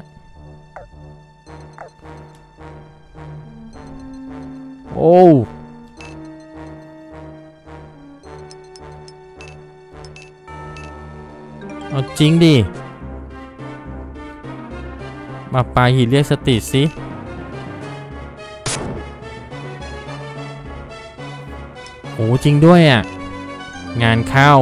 โอ้เอาจริงดิ มาปลาหินเรียกสติสิ จริงด้วยอะ งานเข้า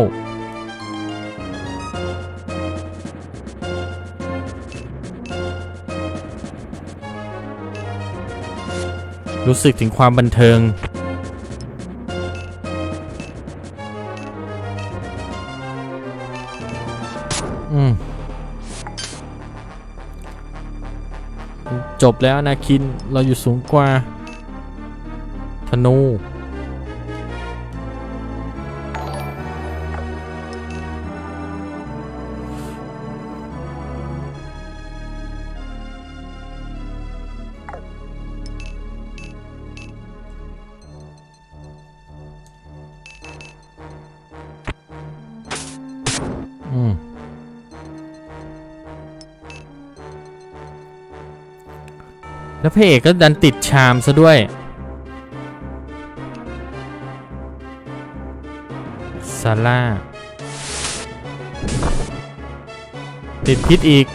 รู้สึกถึงความบันเทิงอืมจบแล้วนาคิน เราอยู่สูงกว่า ธนู ระเอกก็ดันติดชามซะด้วย ซาร่า ติดพิษอีก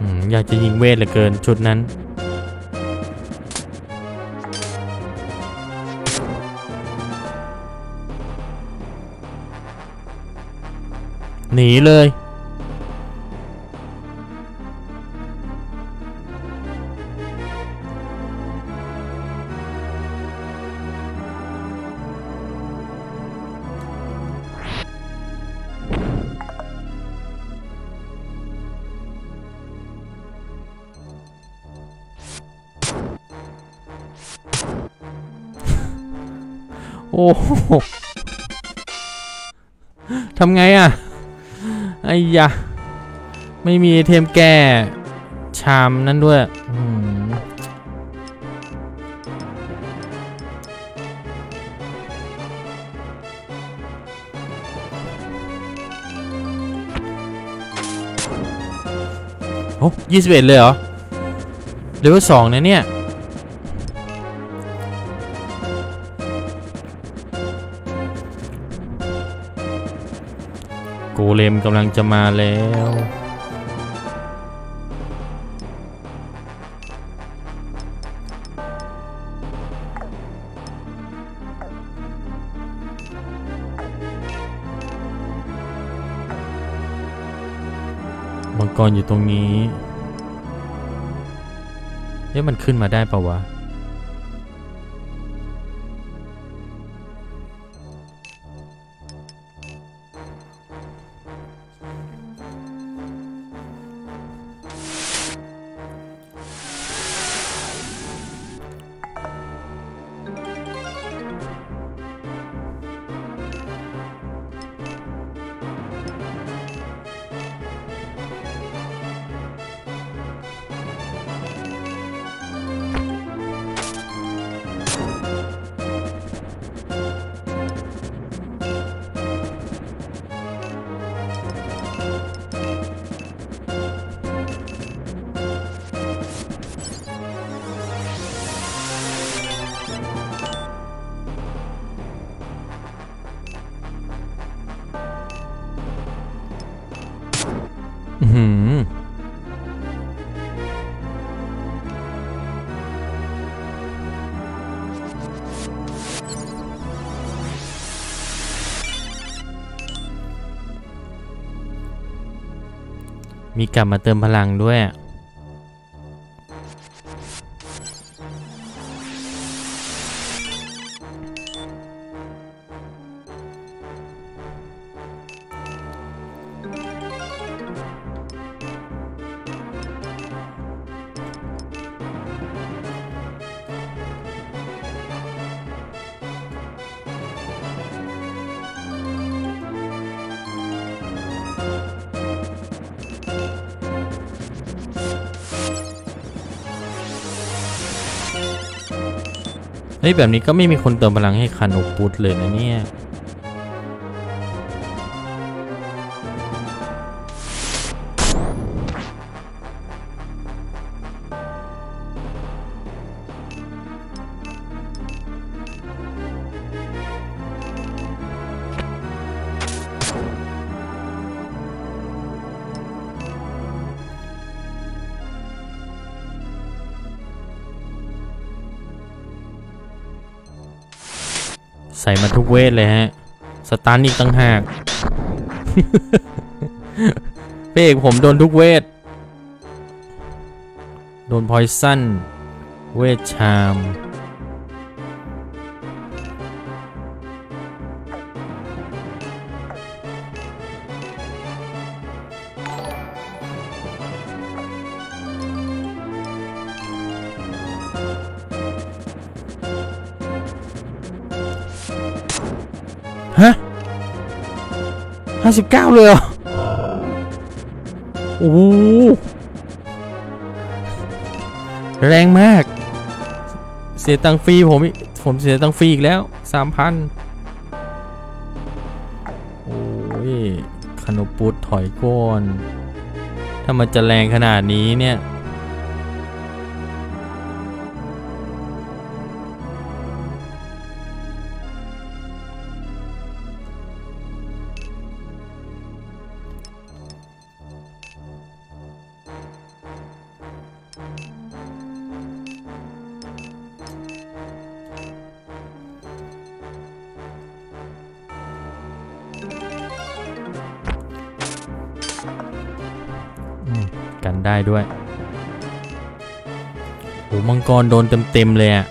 อืมอยากจะยิงเวทเหลือเกินชุดนั้น หนีเลย โอ้โหทำไงอะ อ้ยะ ไม่มีเทมแก้ชามนั้นด้วยโอ้ยี่สิบเอ็ดเลยเหรอเลเวลสองนะเนี่ย เลมกำลังจะมาแล้ว มังกรอยู่ตรงนี้เอ๊ะมันขึ้นมาได้ปะวะ มีกลับมาเติมพลังด้วย เฮ้ยแบบนี้ก็ไม่มีคนเติมพลังให้คันโอปุตเลยนะเนี่ย ส่มาทุกเวทเลยฮะ สตันอีกตั้งหากพระเอกผมโดนทุกเวท โดนพอยซันเวทชาม สิบเลยเหรอ โอ้โหแรงมาก เสียตังฟรีผมผมเสียตังฟรีอีกแล้วสามพันโอ้ยขนมปุดถอยก้อนถ้ามันจะแรงขนาดนี้เนี่ย ได้ด้วยโอ้มังกรโดนเต็มๆเลยอะ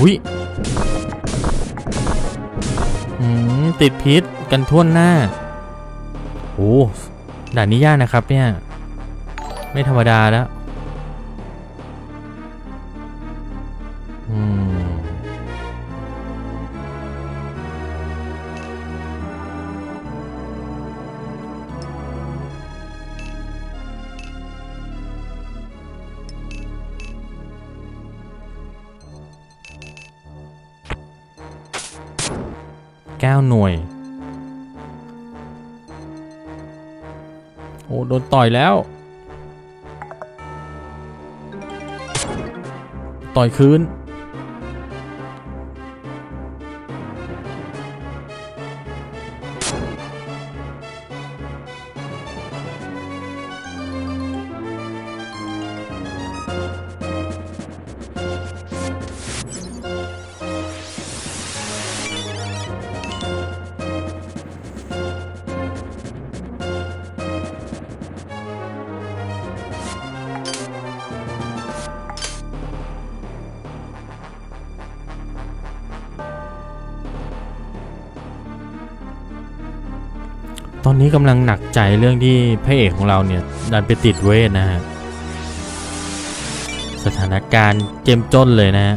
อุ้ยติดพิษกันทั่วหน้าโอ้ด่านนี้ยากนะครับเนี่ย ไม่ธรรมดาแล้วอืมเก้าหน่วย โอ้ โดนต่อยแล้ว ต่อยคืน นี่กำลังหนักใจเรื่องที่พระเอกของเราเนี่ยดันไปติดเวทนะฮะ สถานการณ์เจ้มจนเลยนะฮะ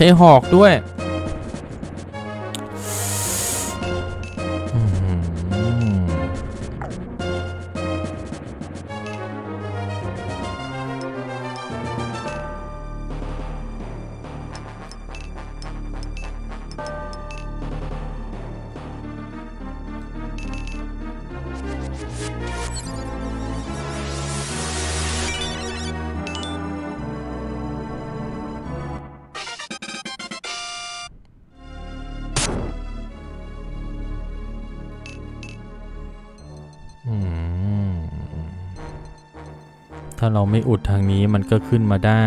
ใช้หอกด้วย เราไม่อุดทางนี้มันก็ขึ้นมาได้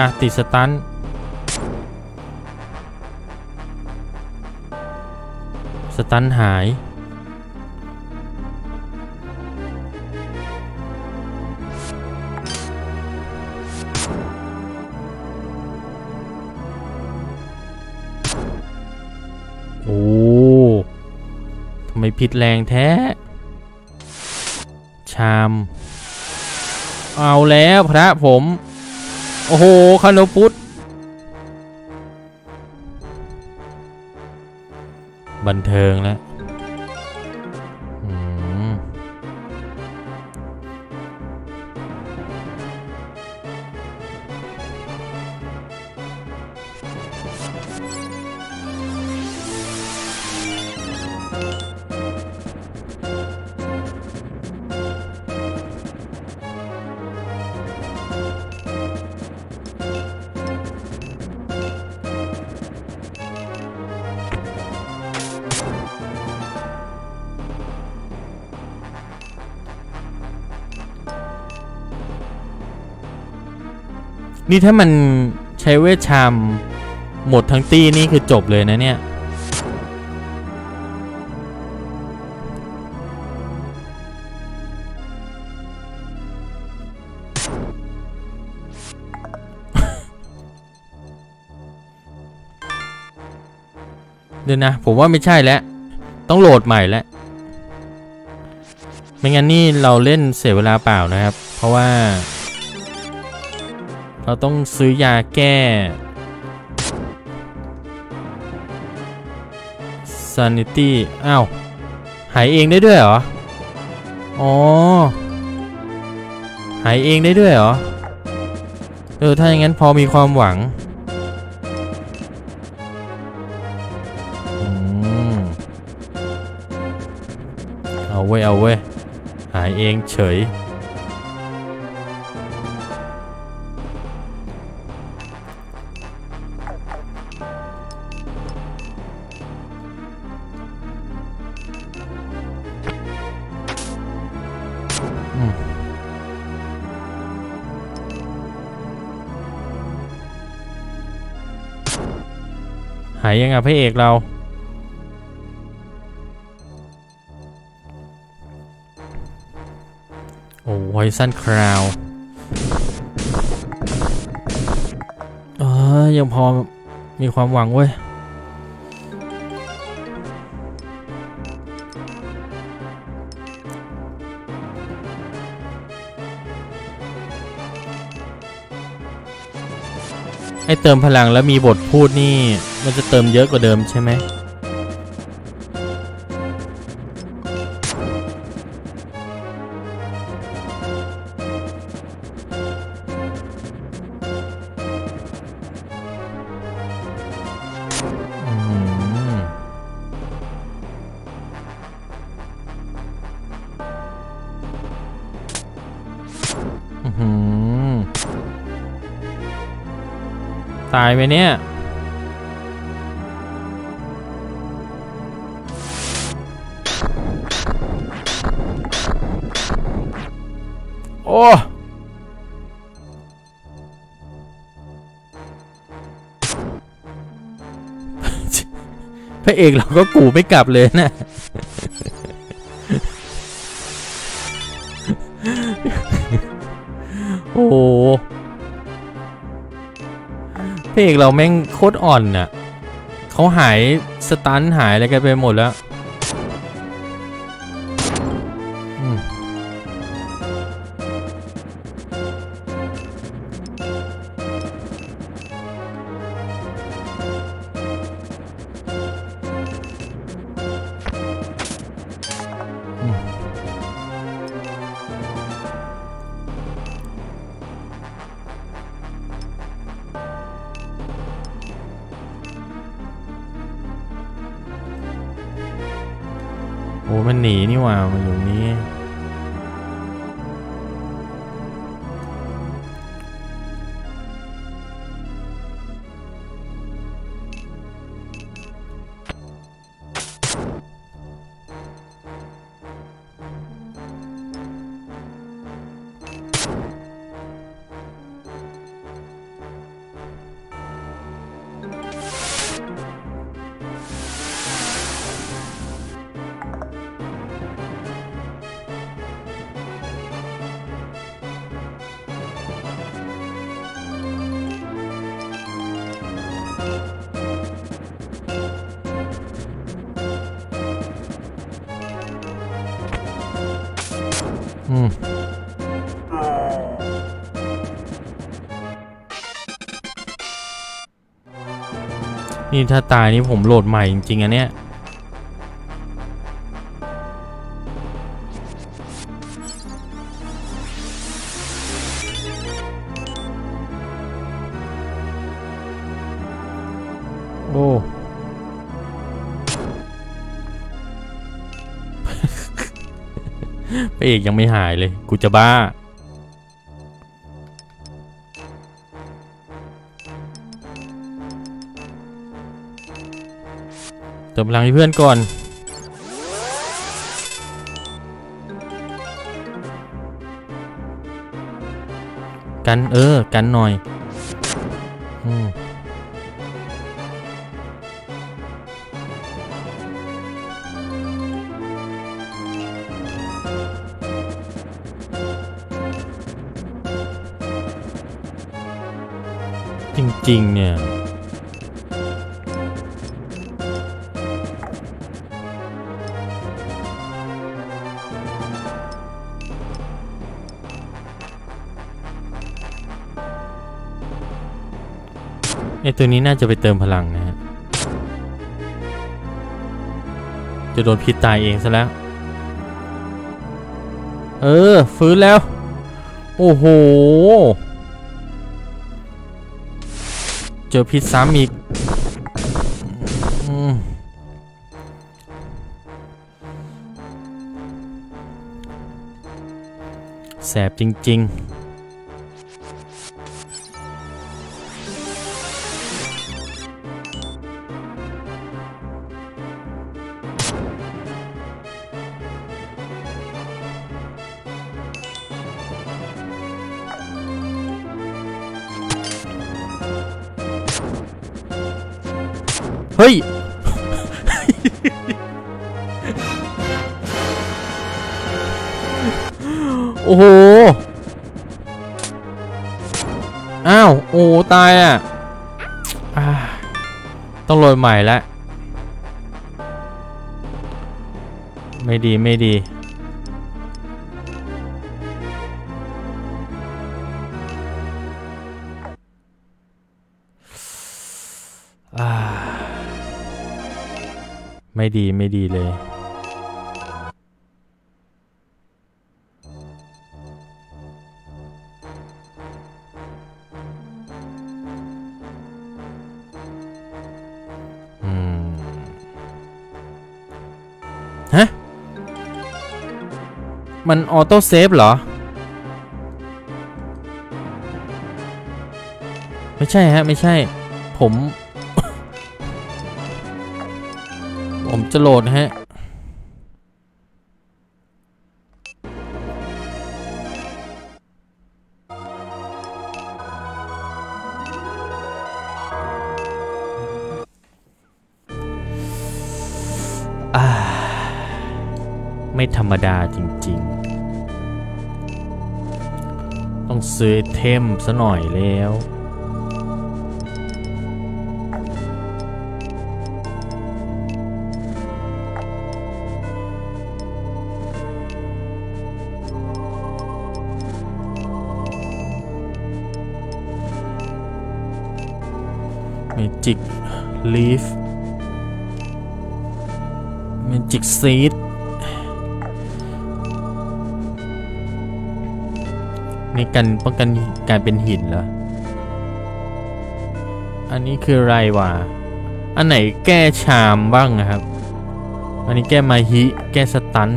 อาติดสตันสตันหาย โอ้ทำไมผิดแรงแท้ ชาม เอาแล้วพระผม โอ้โหคาร์โลพุทบันเทิงแล้ว นี่ถ้ามันใช้เวชชามหมดทั้งตี้นี่คือจบเลยนะเนี่ย เดี๋ยวนะ ผมว่าไม่ใช่แล้ว ต้องโหลดใหม่แล้ว ไม่งั้นนี่เราเล่นเสียเวลาเปล่านะครับ เพราะว่า เราต้องซื้อยาแก้ sanity อ้าวหายเองได้ด้วยเหรอ อ๋อ หายเองได้ด้วยเหรอ เออ ถ้าอย่างนั้นพอมีความหวังอืมเอาเว้ย เอาเว้ย หายเองเฉยายยังอะพระเอกเรา โอ้ไวซันคราวเออยังพอมีความหวังเว้ย ให้เติมพลังแล้วมีบทพูดนี่ มันจะเติมเยอะกว่าเดิมใช่ไหมายไหมเนี่ย โอ้ พระเอกเราก็กูไม่กลับเลยนะ โอ้ เอกเราแม่งโคตรอ่อนน่ะเขาหายสตันหายอะไรกันไปหมดแล้ว นี่ถ้าตายนี่ผมโหลดใหม่จริงๆอะเนี่ยโอ้พระเอกยังไม่หายเลย กูจะบ้า มพลังให้เพื่อนก่อน กันเออ กันหน่อยอืมจริง ๆ เนี่ย ตัวนี้น่าจะไปเติมพลังนะฮะ จะโดนพิษตายเองซะแล้ว เออ ฟื้นแล้ว โอ้โห เจอพิษซ้ำอีกแสบจริง ๆ อ้โห อ้าว โอ้ตายอะต้องโรยใหม่แล้วไม่ดีไม่ดี ไม่ดีไม่ดีเลย มันออโต้เซฟเหรอ ไม่ใช่ฮะ ไม่ใช่ ผม ผมจะโหลดฮะอ่าไม่ธรรมดา ซื้อเทมซะหน่อยแล้วmagic leaf magic seed นี่กันป้องกันการเป็นหินเหรอ อันนี้คือไรวะ อันไหนแก้ charm บ้างนะครับ อันนี้แก้มาฮิ แก้ stun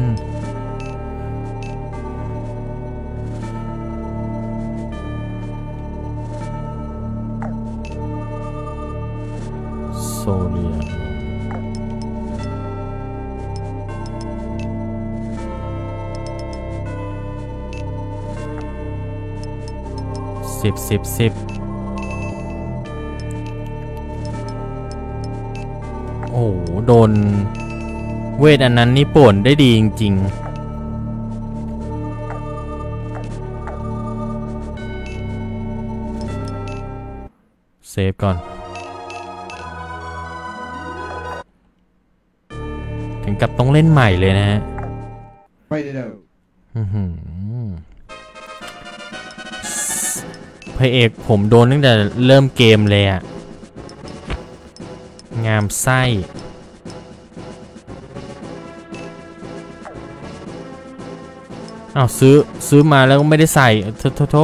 สิบสิบสิบโอ้โหโดน เวทอันนั้นนี่ป่วนได้ดีจริง ๆเซฟก่อน ถึงกับต้องเล่นใหม่เลยนะฮะ ระเอกผมโดนตั้งแต่เริ่มเกมเลยอะงามไส้อ้าวซื้อซื้อมาแล้วก็ไม่ได้ใส่โทโท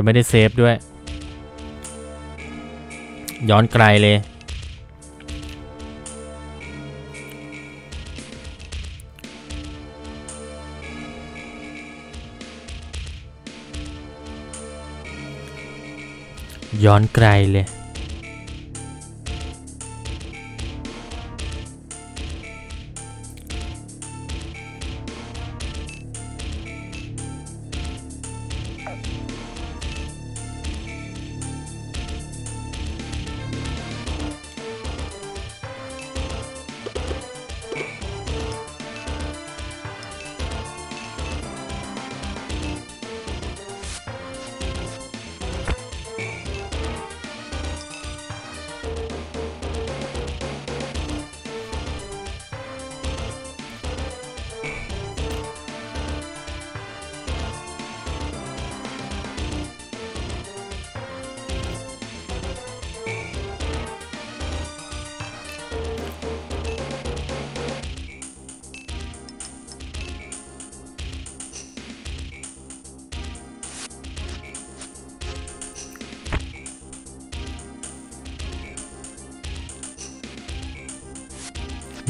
จะไม่ได้เซฟด้วย ย้อนไกลเลย ย้อนไกลเลย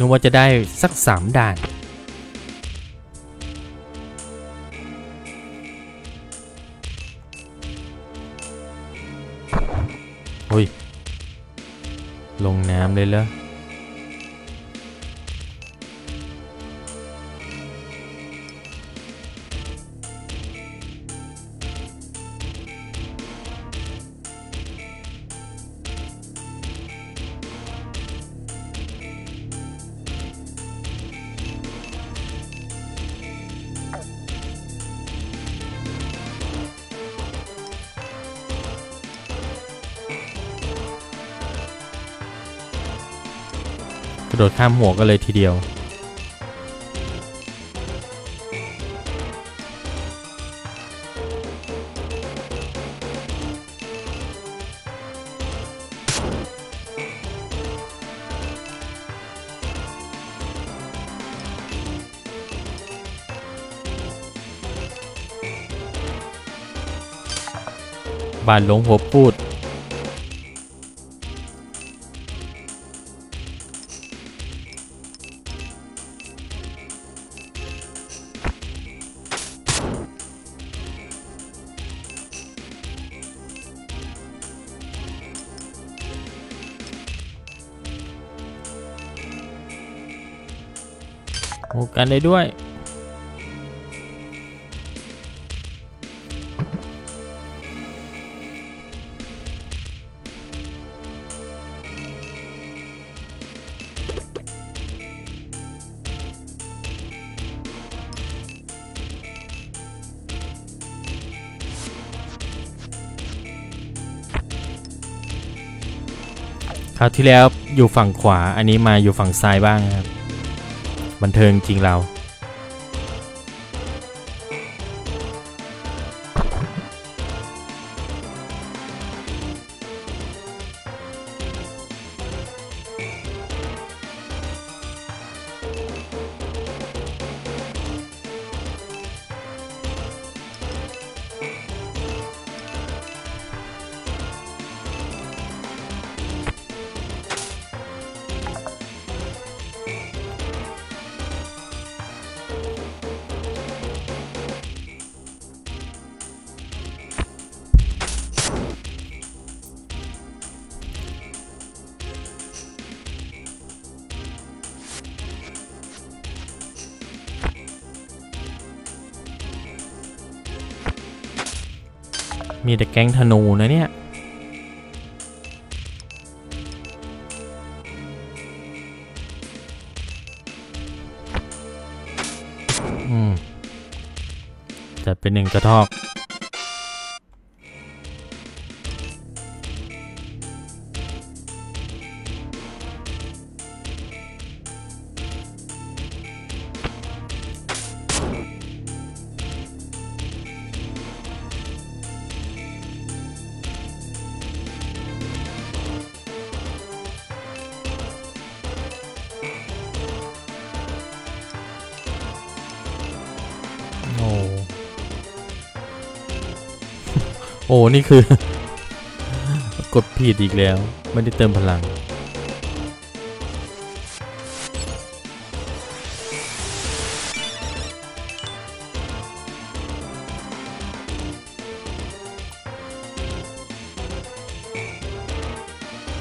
นึกว่าจะได้สักสามด่าน โดดข้ามหัวกันเลยทีเดียว บานหลงหัวปูด กันได้ด้วย คราวที่แล้วอยู่ฝั่งขวา อันนี้มาอยู่ฝั่งซ้ายบ้างครับ บันเทิงจริงเรา แต่แก๊งธนูนะเนี่ย อืม จะเป็นหนึ่งกระทอก นี่คือ กดผิดอีกแล้ว ไม่ได้เติมพลัง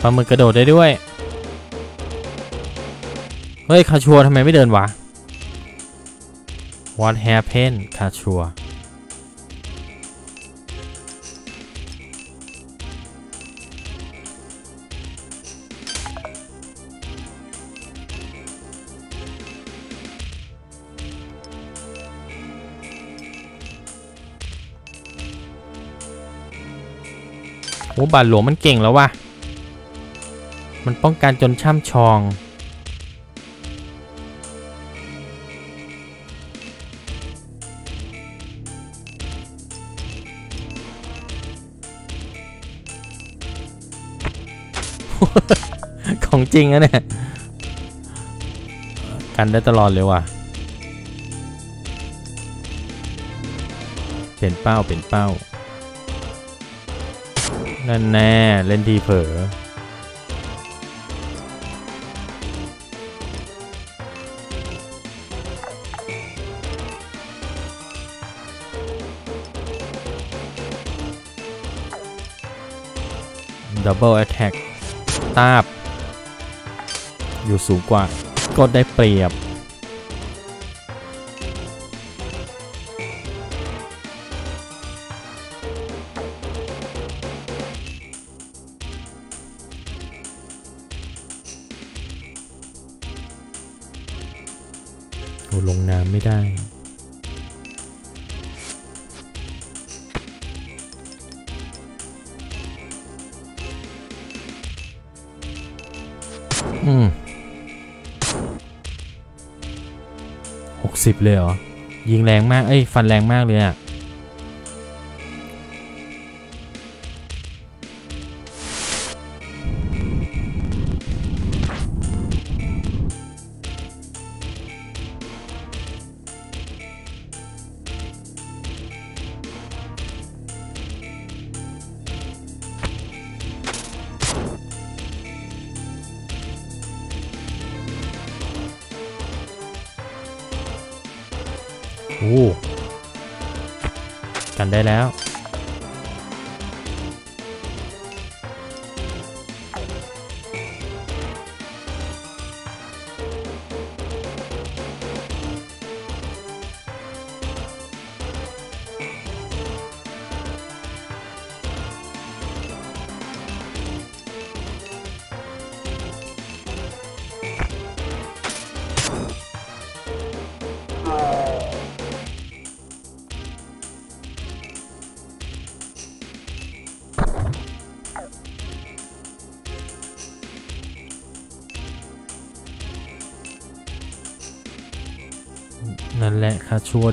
ปลาหมึกกระโดดได้ด้วย เฮ้ย คาชัวทำไมไม่เดินวะ What happened คาชัว อ้บาทหลวงมันเก่งแล้ววะมันป้องกันจนช่ำชอง ของจริงอะเนี่ย กันได้ตลอดเลยว่ะ เป็นเป้าเป็นเป้า นั่นแน่เล่นทีเผลอดับเบิลแอ t แทกตาบ อยู่สูงกว่า ก็ได้เปรียบ เลยเหรอ ยิงแรงมาก เอ้ย ฟันแรงมากเลยอะ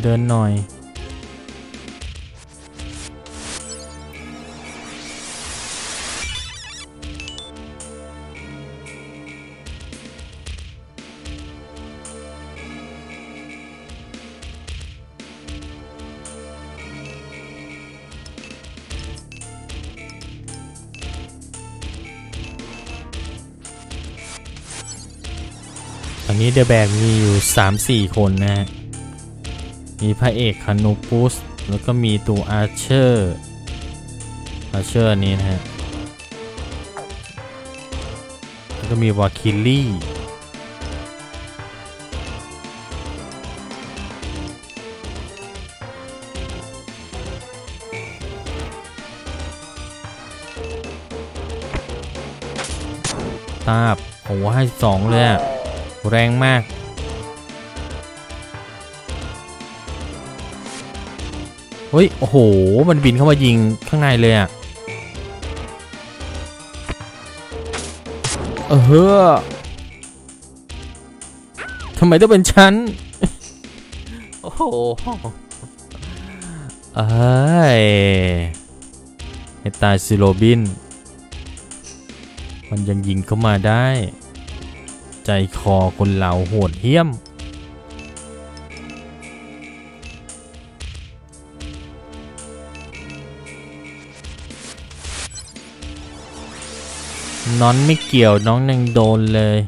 เดินหน่อย ตอนนี้ the แบกมีอยู่ 3-4 คนนะฮะ มีพระเอก Canopus แล้วก็มีตัว Archer Archer นี้นะฮะ แล้วก็มี Valkyrieตาบโอ้โหให้สองเลยอะแรงมาก เฮ้ย โอ้โห มันบินเข้ามายิงข้างในเลยอะเออเฮ้อทำไมต้องเป็นฉัน โอ้โหเอ้ยให้ตายสิโรบิน มันยังยิงเข้ามาได้ ใจคอคนเหล่าโหดเหี้ยม น้อนไม่เกี่ยวน้องยังโดนเลย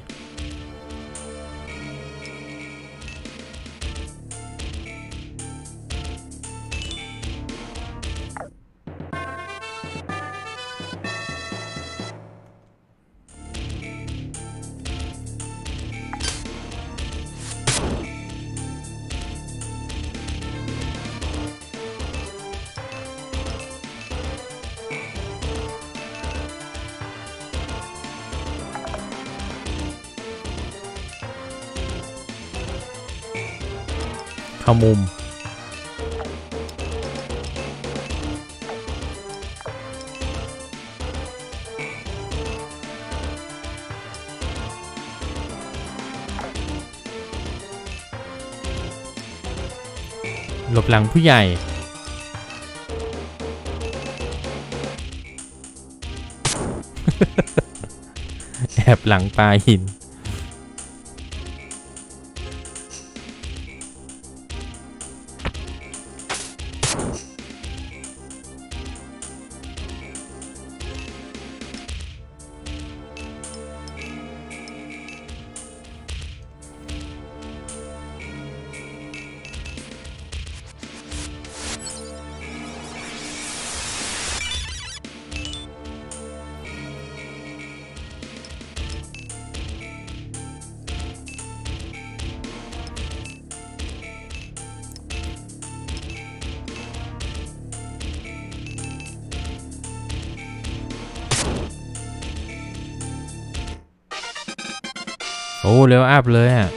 เข้ามุม หลบหลังผู้ใหญ่แอบหลังปลาหิน โอ้เร็วอัพเลยอะ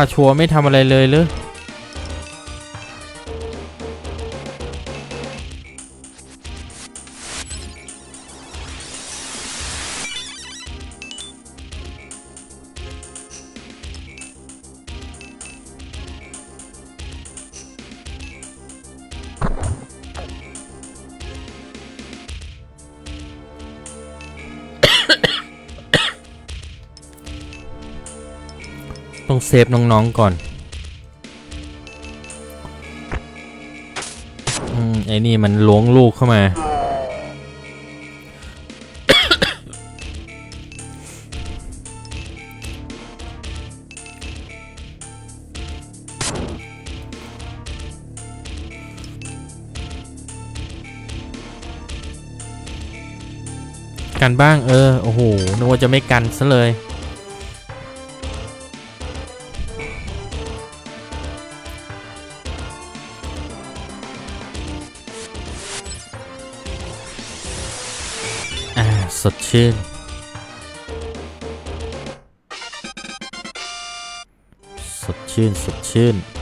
คาชัวไม่ทำอะไรเลยเลย ฟน้องๆก่อนอืมไอ้นี่มันล้วงลูกเข้ามา กันบ้างเออ โอ้โหนึกว่าจะไม่กันซะเลย สดชื่น สดชื่น สดชื่น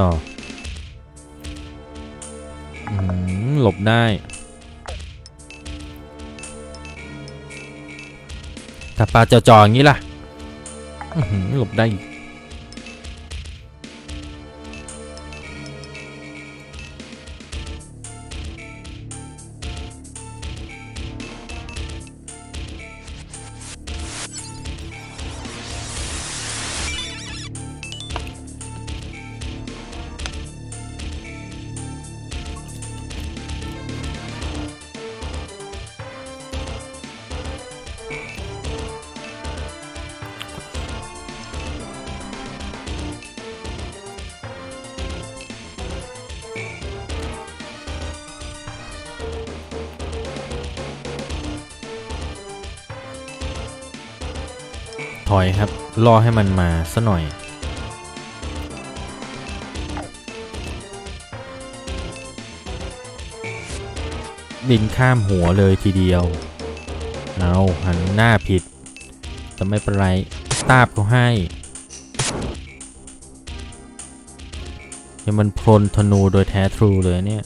ต่ออหลบได้ ถ้าปลาจอจออย่างนี้ล่ะอื้อหือหลบได้อีก รอให้มันมาซะหน่อย บินข้ามหัวเลยทีเดียว เอาหันหน้าผิดแต่ไม่เป็นไรตาบเขาให้ยังมันพลธนูโดยแท้ทรูเลยเนี่ย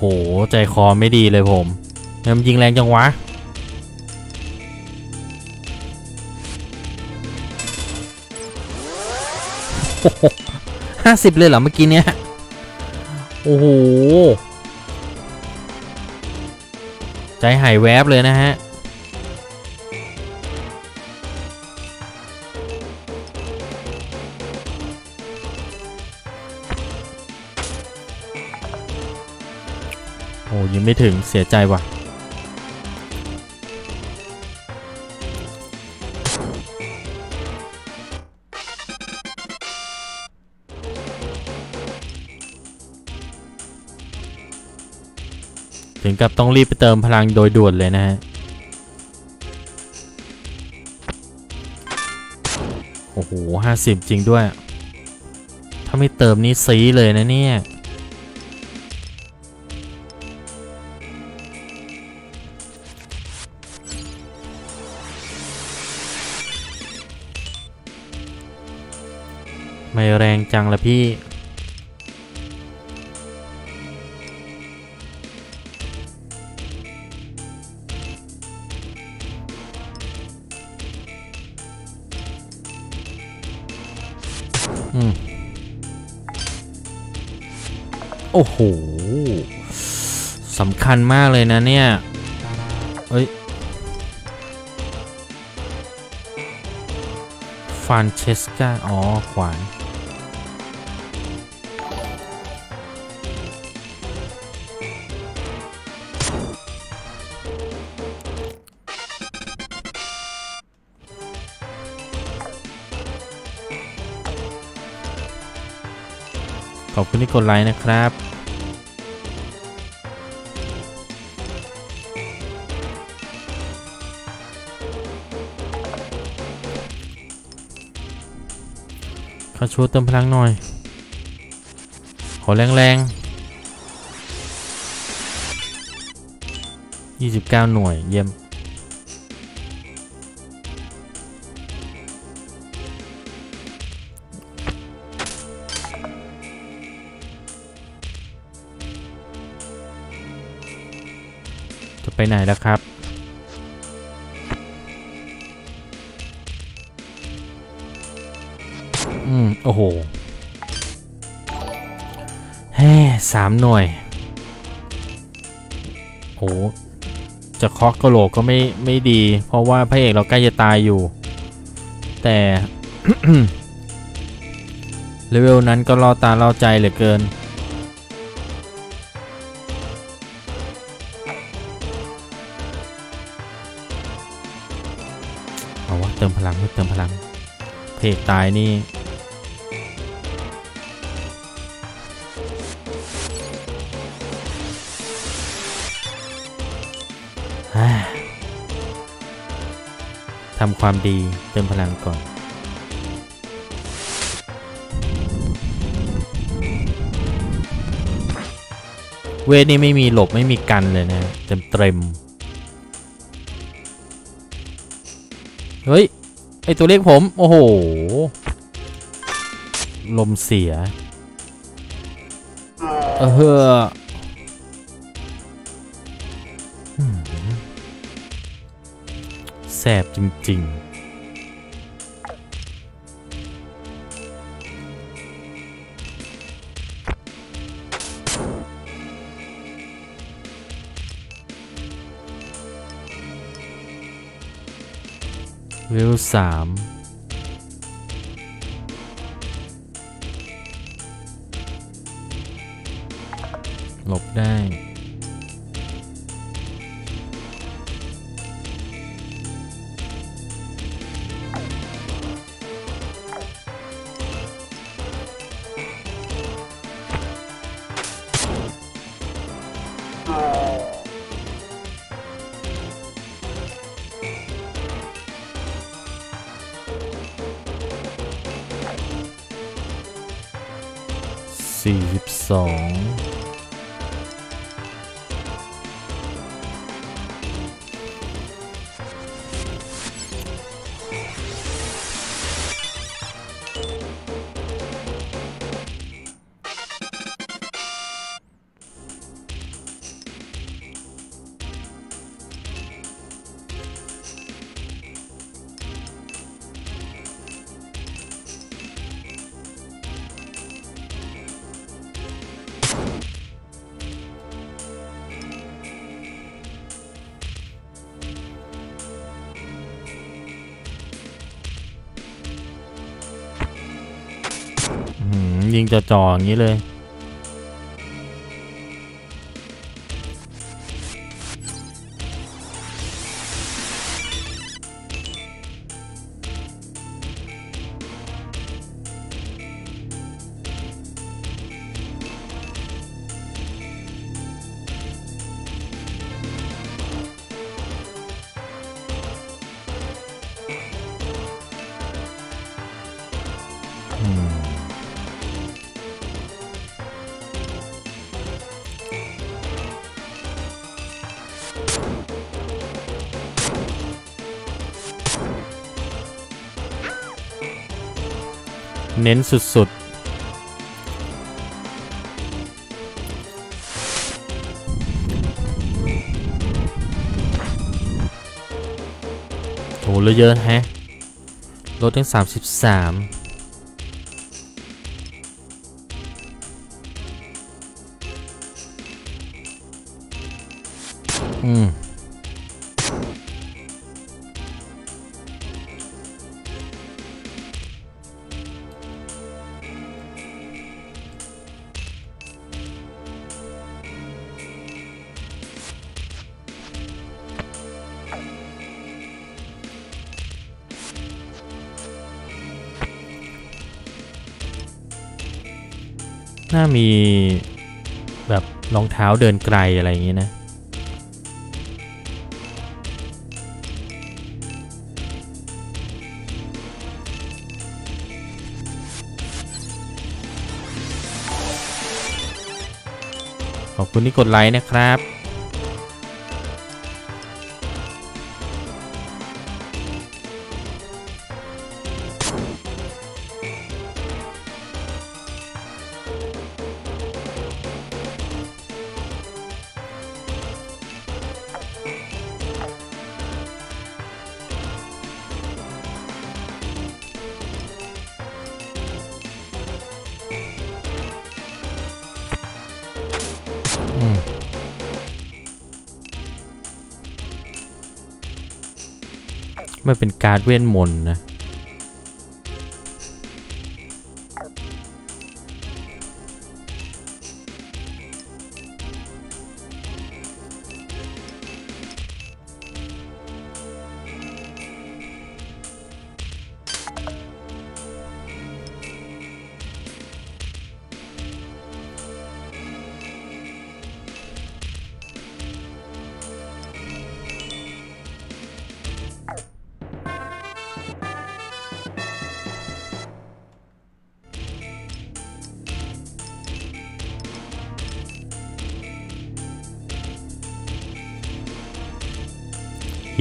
โอ้โห ใจคอไม่ดีเลยผมมันยิงแรงจังวะ ห้าสิบเลยเหรอเมื่อกี้เนี้ย โอ้โห ใจหายแวบเลยนะฮะ ไม่ถึงเสียใจว่ะ ถึงกับต้องรีบไปเติมพลังโดยด่วนเลยนะฮะโอ้โหห้าสิบจริงด้วย ถ้าไม่เติมนี่ซีเลยนะเนี่ย จังละพี่อืมโอ้โหสำคัญมากเลยนะเนี่ย เอ้ยฟานเชสกา อ๋อ ขวาน คุณที่กดไลค์นะครับข้าชูเติมพลังหน่อย ขอแรงแรง29หน่วยเยี่ยม ไปไหนแล้วครับ อืม โอ้โหแฮ่สามหน่วยโหจะเคาะกระโหลกก็ไม่ไม่ดี เพราะว่าพระเอกเราใกล้จะตายอยู่ แต่เลเวลนั้นก็ล่อตาล่อใจเหลือเกิน เติมพลังเพกตายนี่ทำความดีเติมพลังก่อน เวทนี่ไม่มีหลบไม่มีกันเลยนะเต็มเต็มเฮ้ย อตัวเลขผม โอ้โห ลมเสีย เออเฮ้อแสบจริง ๆ เวลสามหลบได้ หือยิ เน้นสุดๆโหเหลือเยอะแฮะลดถึง 33 มีแบบรองเท้าเดินไกลอะไรอย่างงี้นะ ขอบคุณที่กดไลค์นะครับ การเวทมนต์นะ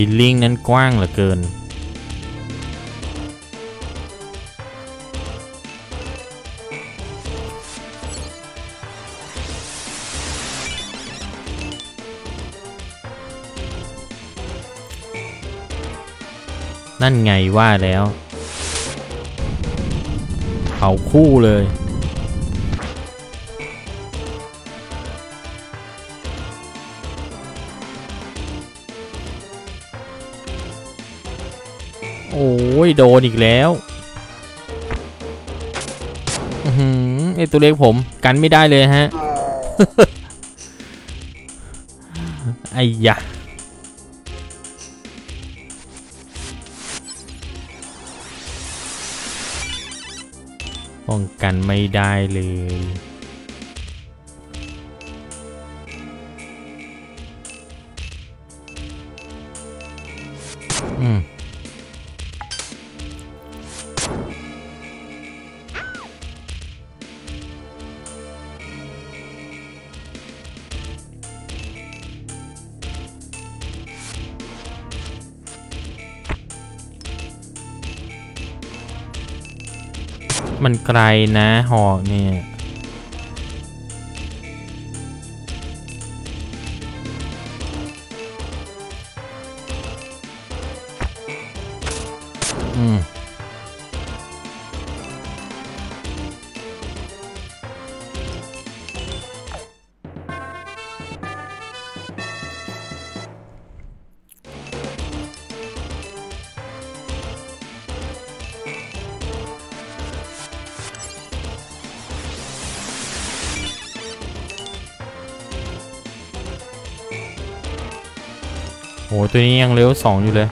ฮิลลิ่งนั้นกว้างเหลือเกิน นั่นไงว่าแล้ว เผาคู่เลย ยโดนอีกแล้วอือหือไอตัวเล็กผมกันไม่ได้เลยฮะ ไอ้ยะป้องกันไม่ได้เลย ไกลนะหอกเนี่ย ตัวนี้ยังเลเวสองอยู่เลย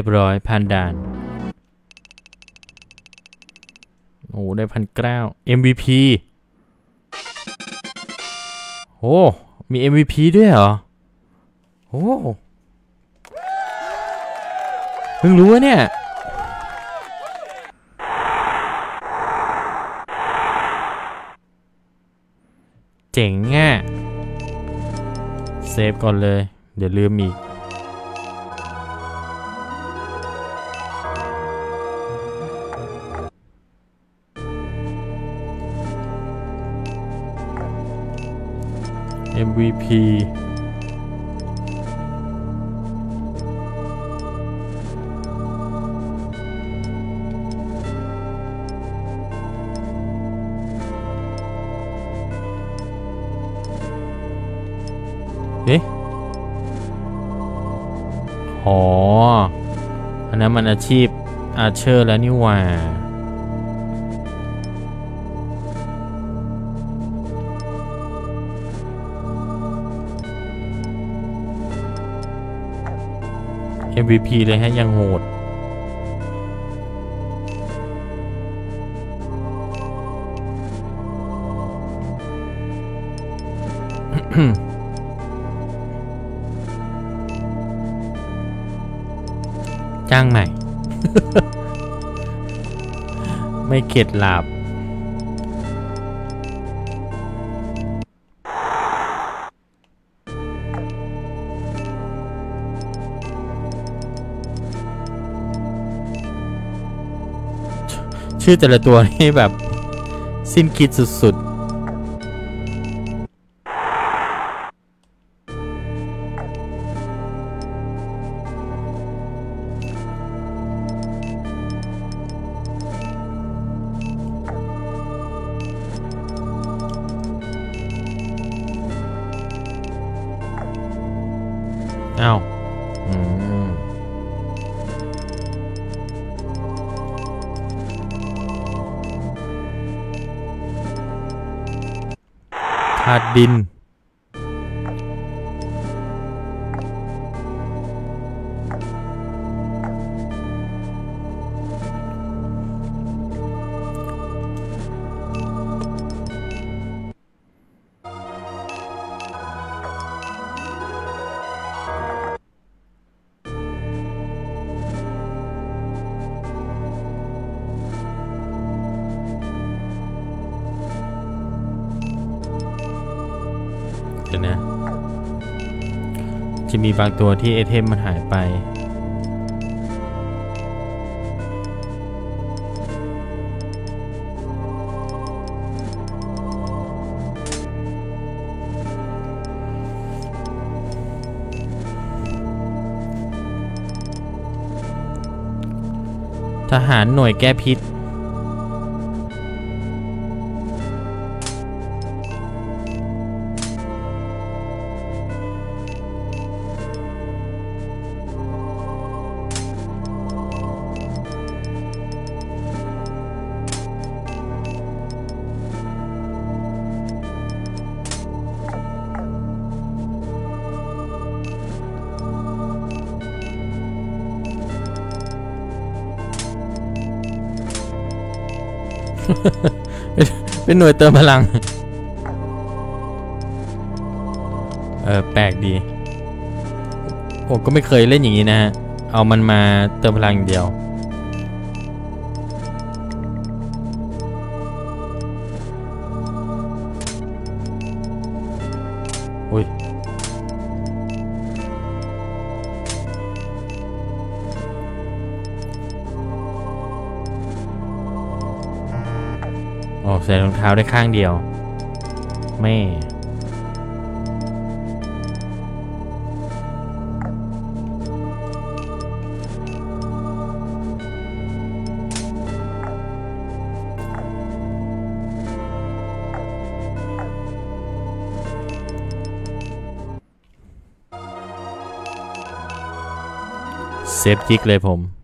รียบร้อยพันด่าน โอ้ได้พันเก้า MVP โอ้มี MVP ด้วยเหรอ โอ้เพิ่งรู้ว่าเนี่ย เจ๋งอะ เซฟก่อนเลย เดี๋ยวลืมอีก MVP เอ๊ะอ๋อ อันนั้นมันอาชีพอาเชอร์แล้วนี่หว่า MVP เลยฮะยังโหด จ้างใหม่ ไม่เข็ดหลาบ ชื่อแต่ละตัวนี่แบบ สิ้นคิดสุด ดดิน บางตัวที่ไอเทมมันหายไป ทหารหน่วยแก้พิษ เป็นหน่วยเติมพลัง เออแปลกดีผมก็ไม่เคยเล่นอย่างนี้นะฮะ เอามันมาเติมพลังอย่างเดียว ใส่รองเท้าได้ข้างเดียวไม่เซฟจิกเลยผม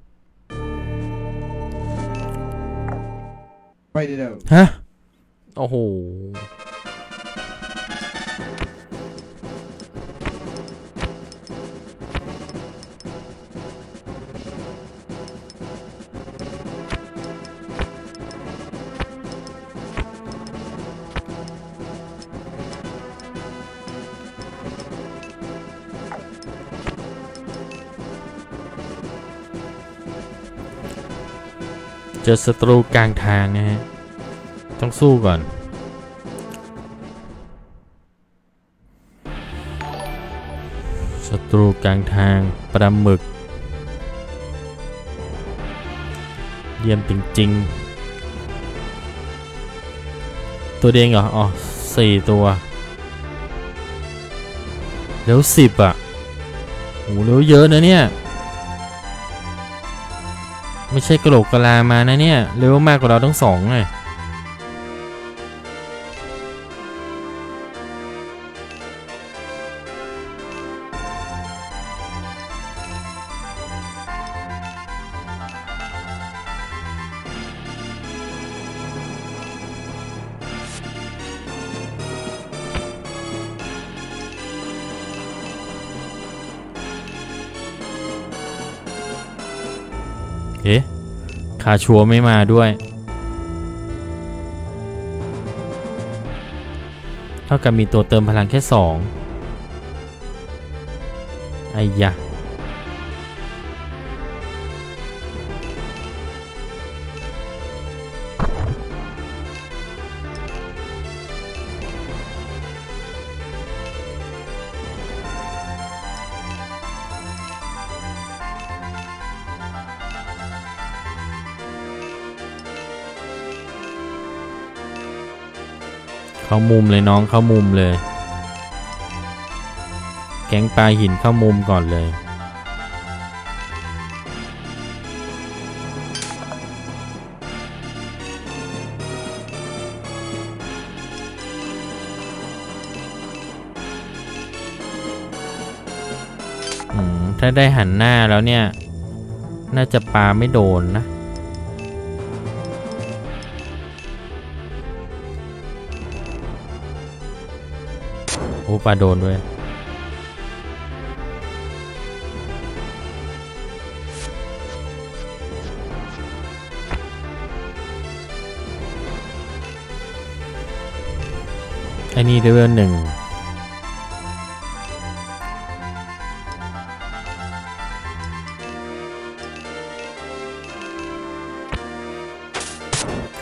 เจอศัตรูกลางทางนะฮะ ต้องสู้ก่อน ศัตรูกลางทางปลาหมึก เยี่ยมจริงๆ ตัวเดงเหรอ อ๋อสี่ตัว แล้วสิบอะโหแล้วเยอะนะเนี่ย ใช่กระโหลกกะลามานะเนี่ยเร็วมากกว่าเราทั้งสองเลย คาชัวไม่มาด้วย เท่ากับมีตัวเติมพลังแค่สองไอ้ยะามุมเลยน้องเข้ามุมเลย แก๊งปลาหินเข้ามุมก่อนเลย ถ้าได้หันหน้าแล้วเนี่ย น่าจะปลาไม่โดนนะ ปลาโดนด้วย ไอ้นี่เลเวลหนึ่ง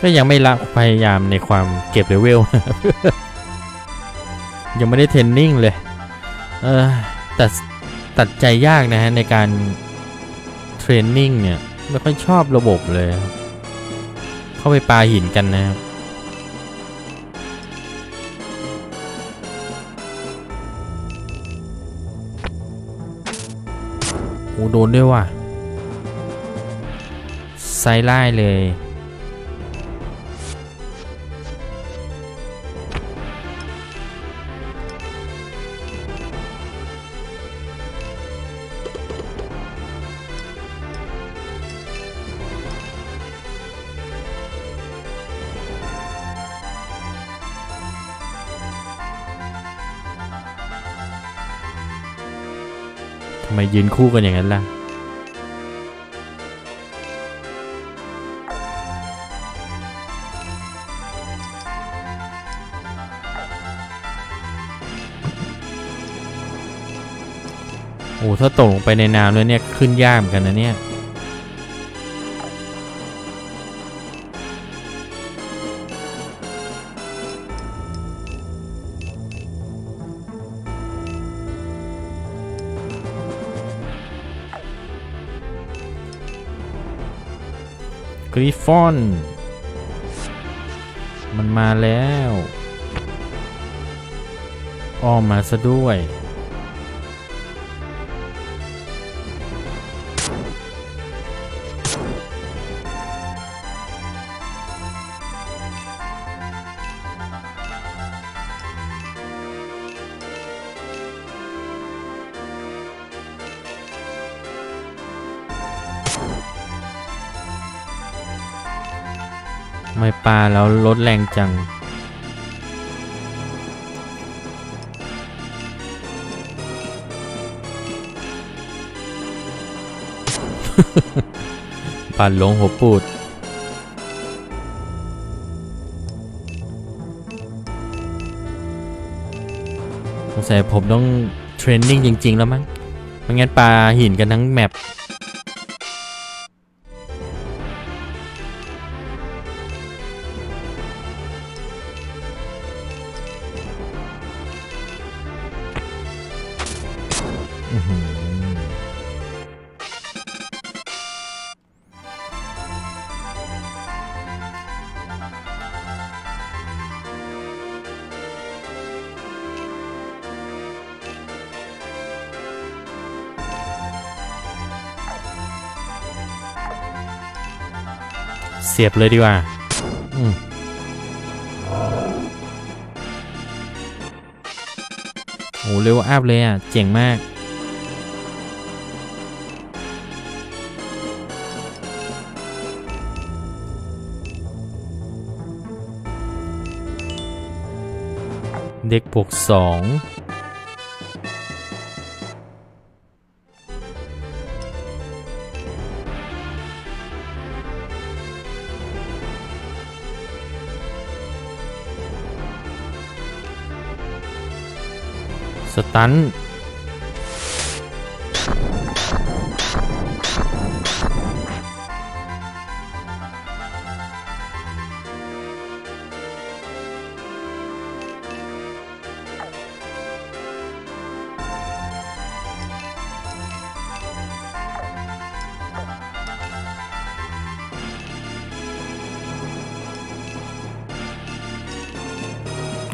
ก็ยังไม่ละพยายามในความเก็บเลเวล ยังไม่ได้เทรนนิ่งเลย เออตัดตัดใจยากนะฮะ ในการเทรนนิ่งเนี่ย ไม่ค่อยชอบระบบเลย เข้าไปปาหินกันนะครับโอ้โดนด้วยว่ะไซไล่เลย ยืนคู่กันอย่างนั้นล่ะ โอ้ถ้าตกลงไปในน้ำแล้วเนี่ย ขึ้นยากเหมือนกันนะเนี่ย กริฟฟอน มันมาแล้ว อ้อมมาซะด้วย ปลาแล้วลดแรงจังปั่นลงหัวปูดสงสัยผมต้องเทรนนิ่งจริง ๆ แล้วมั้งไม่งั้นปลาหินกันทั้งแมป เสียบเลยดีกว่าโอ้เร็วอัพเลยอะ เจ๋งมาก เด็กบวกง ตัน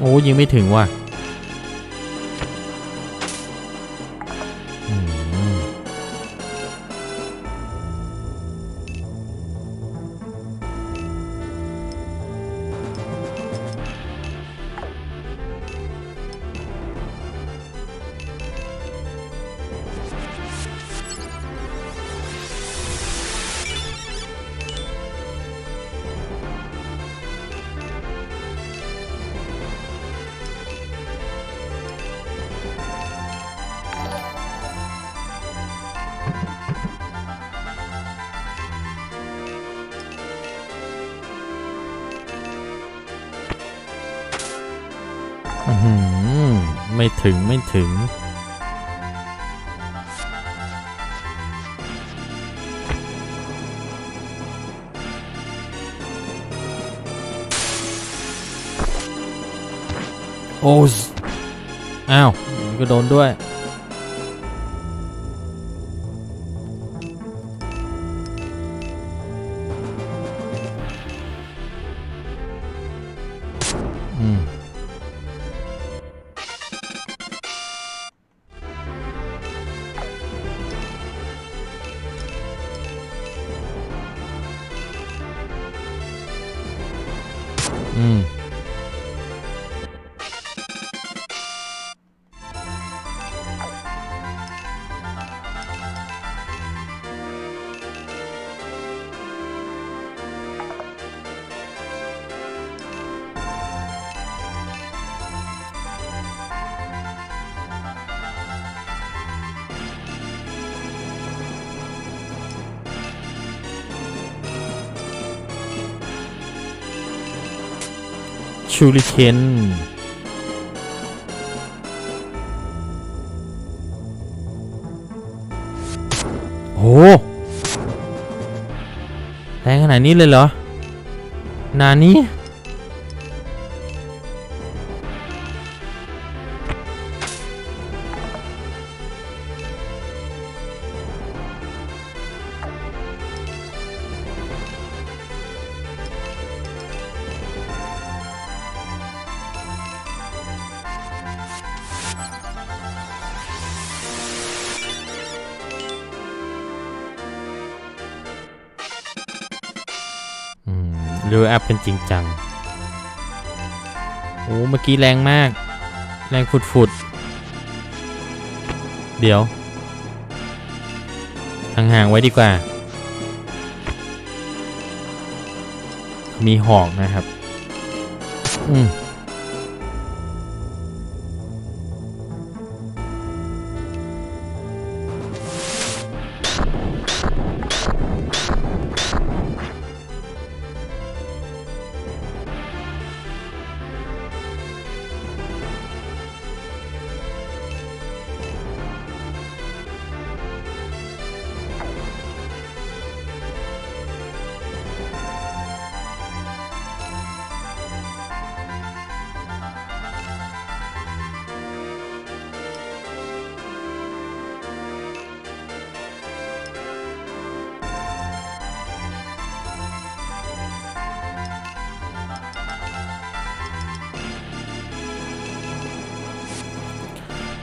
โอ้ยิงไม่ถึงว่ะ ไม่ถึงไม่ถึง โอ้อ้าว ก็โดนด้วย ชูริเคนโหแรงขนาดนี้เลยเหรอ นาน จริงจัง โอ้ เมื่อกี้แรงมาก แรงฟุดๆ เดี๋ยว ห่างๆ ไว้ดีกว่า มีหอกนะครับ อืม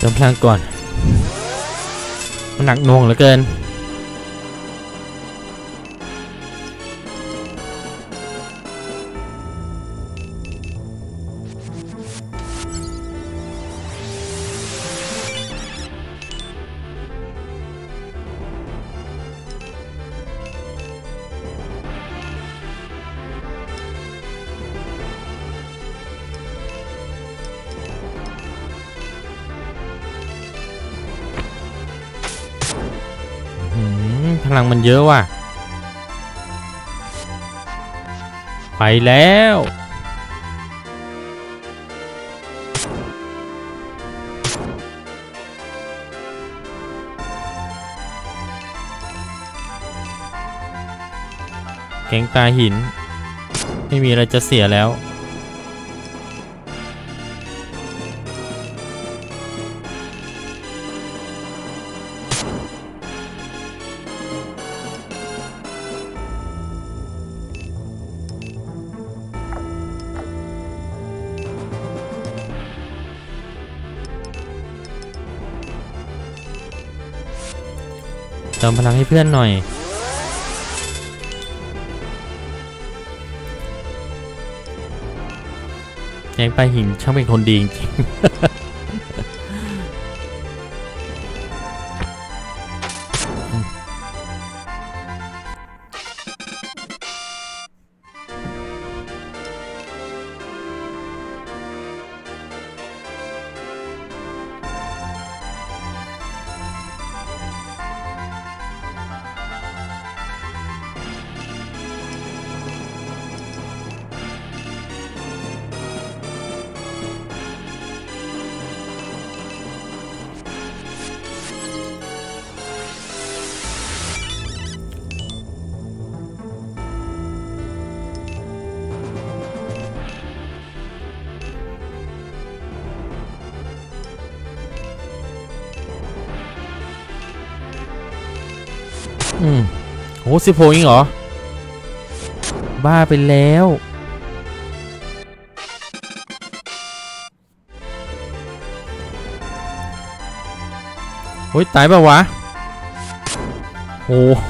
ติมพลังก่อน มันหนักหน่วงเหลือเกิน มันเยอะว่ะ ไปแล้ว แกงตาหิน ไม่มีอะไรจะเสียแล้ว เติมพลังให้เพื่อนหน่อย แกงปลาหินช่างเป็นคนดีจริง สิบหกเองเหรอ บ้าไปแล้ว โอ้ย ตายปะวะ โอ้โห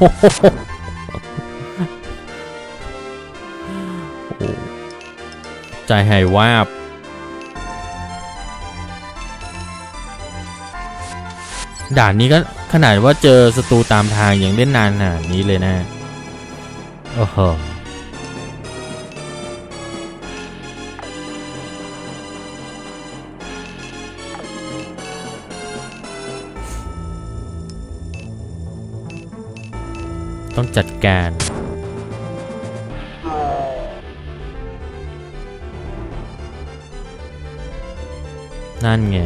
ใจหายวาบด่านนี้ก็ ขนาดว่าเจอศัตรูตามทางยังเล่นนานขนาดนี้เลยนะโอ้โหต้องจัดการนั่นไง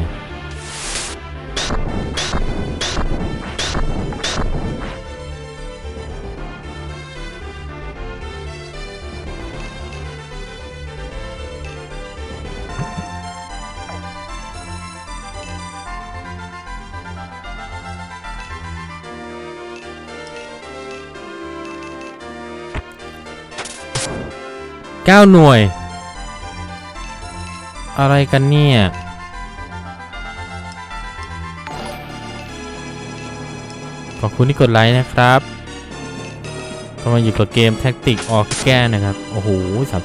เก้าหน่วย อะไรกันเนี่ย ขอบคุณที่กดไลค์นะครับกำลังอยู่กับเกมแท็กติกออกแก้นะครับ โอ้โห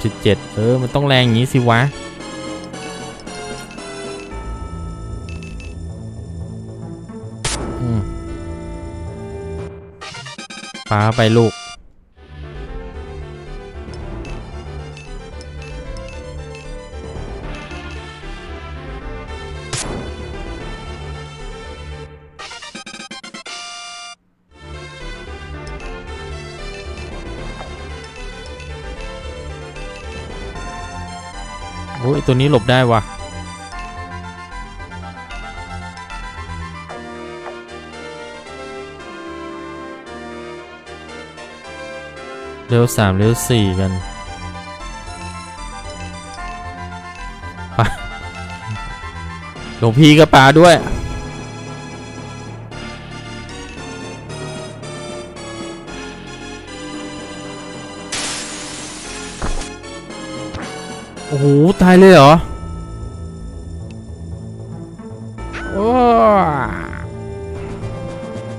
37 เออ มันต้องแรงอย่างนี้สิวะอืมปาไปลูก ตัวนี้หลบได้วะเร็วสามเร็วสี่กันไปหลวงพี่ก็ปาด้วย ตายเลยเหรอ โอ้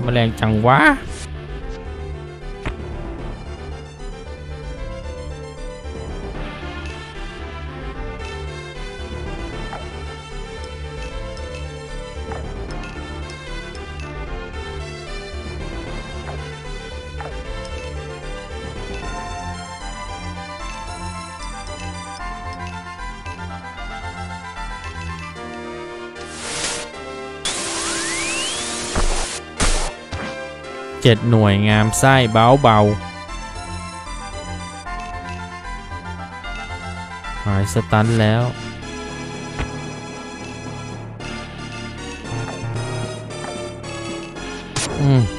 แมลงจังวะ เจ็ดหน่วยงามไส้เบาเบาหายสตันแล้ว อืม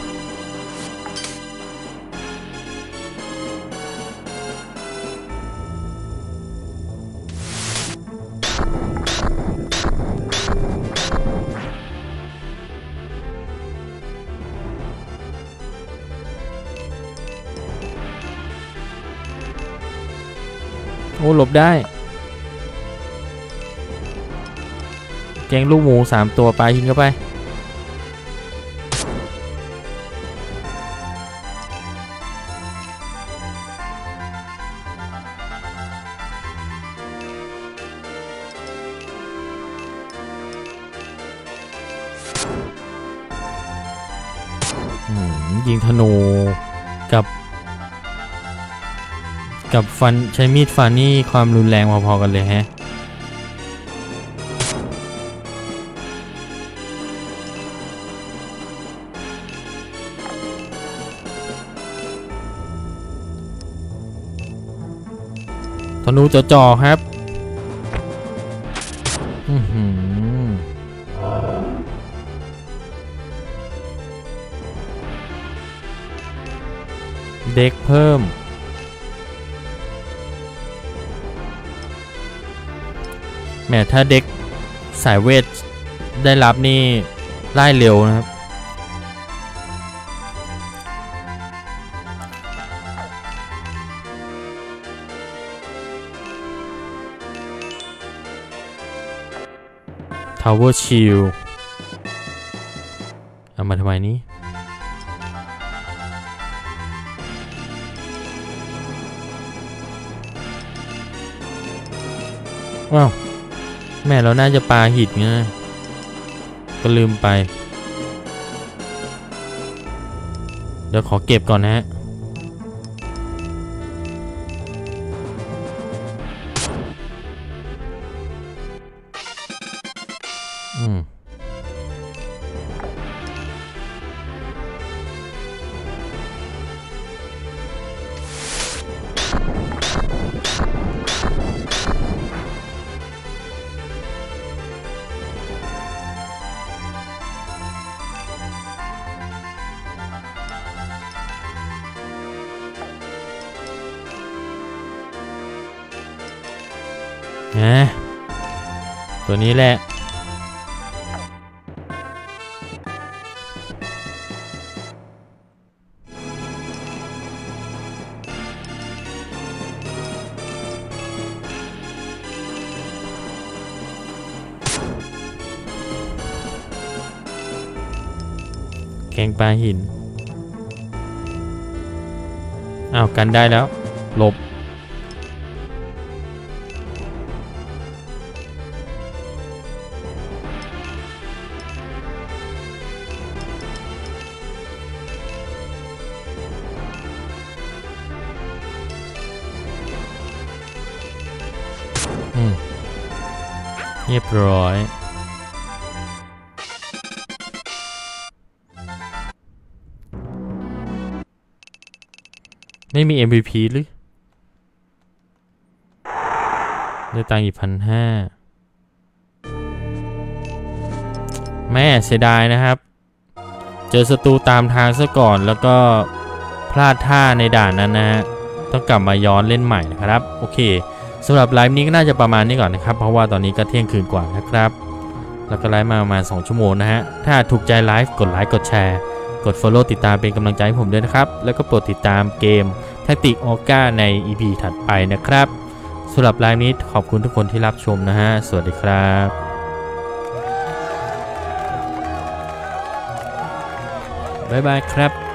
บได้ แกงลูกหมูสามตัวปลาหินเข้าไป กับฟันใช้มีดฟันนี่ความรุนแรงพอๆกันเลยแฮะธนูจะจ่อครับเด็กเพิ่ม แม้ถ้าเด็กสายเวทได้รับนี่ไล่เร็วนะครับ Tower Shield เอามาทำไมนี้ว้าว แม่เราน่าจะปาหิดไงก็ลืมไป เดี๋ยวขอเก็บก่อนนะฮะ แหละแกงปลาหิน อ้าว กันได้แล้ว หลบ ร้อยไม่มี MVP หรือได้ตังค์อีกพันห้าแม่เสียดายนะครับ เจอศัตรูตามทางซะก่อนแล้วก็พลาดท่าในด่านนั้นนะฮะ ต้องกลับมาย้อนเล่นใหม่นะครับ โอเค สำหรับไลฟ์นี้ก็น่าจะประมาณนี้ก่อนนะครับ เพราะว่าตอนนี้ก็เที่ยงคืนกว่านะครับ แล้วก็ไลฟ์มาประมาณ 2 ชั่วโมงนะฮะ ถ้าถูกใจไลฟ์กดไลค์กดแชร์ กด Follow ติดตามเป็นกำลังใจให้ผมด้วยนะครับ แล้วก็โปรดติดตามเกม Tactics Ogre ใน EP ถัดไปนะครับสำหรับไลฟ์นี้ขอบคุณทุกคนที่รับชมนะฮะ สวัสดีครับ bye bye ครับ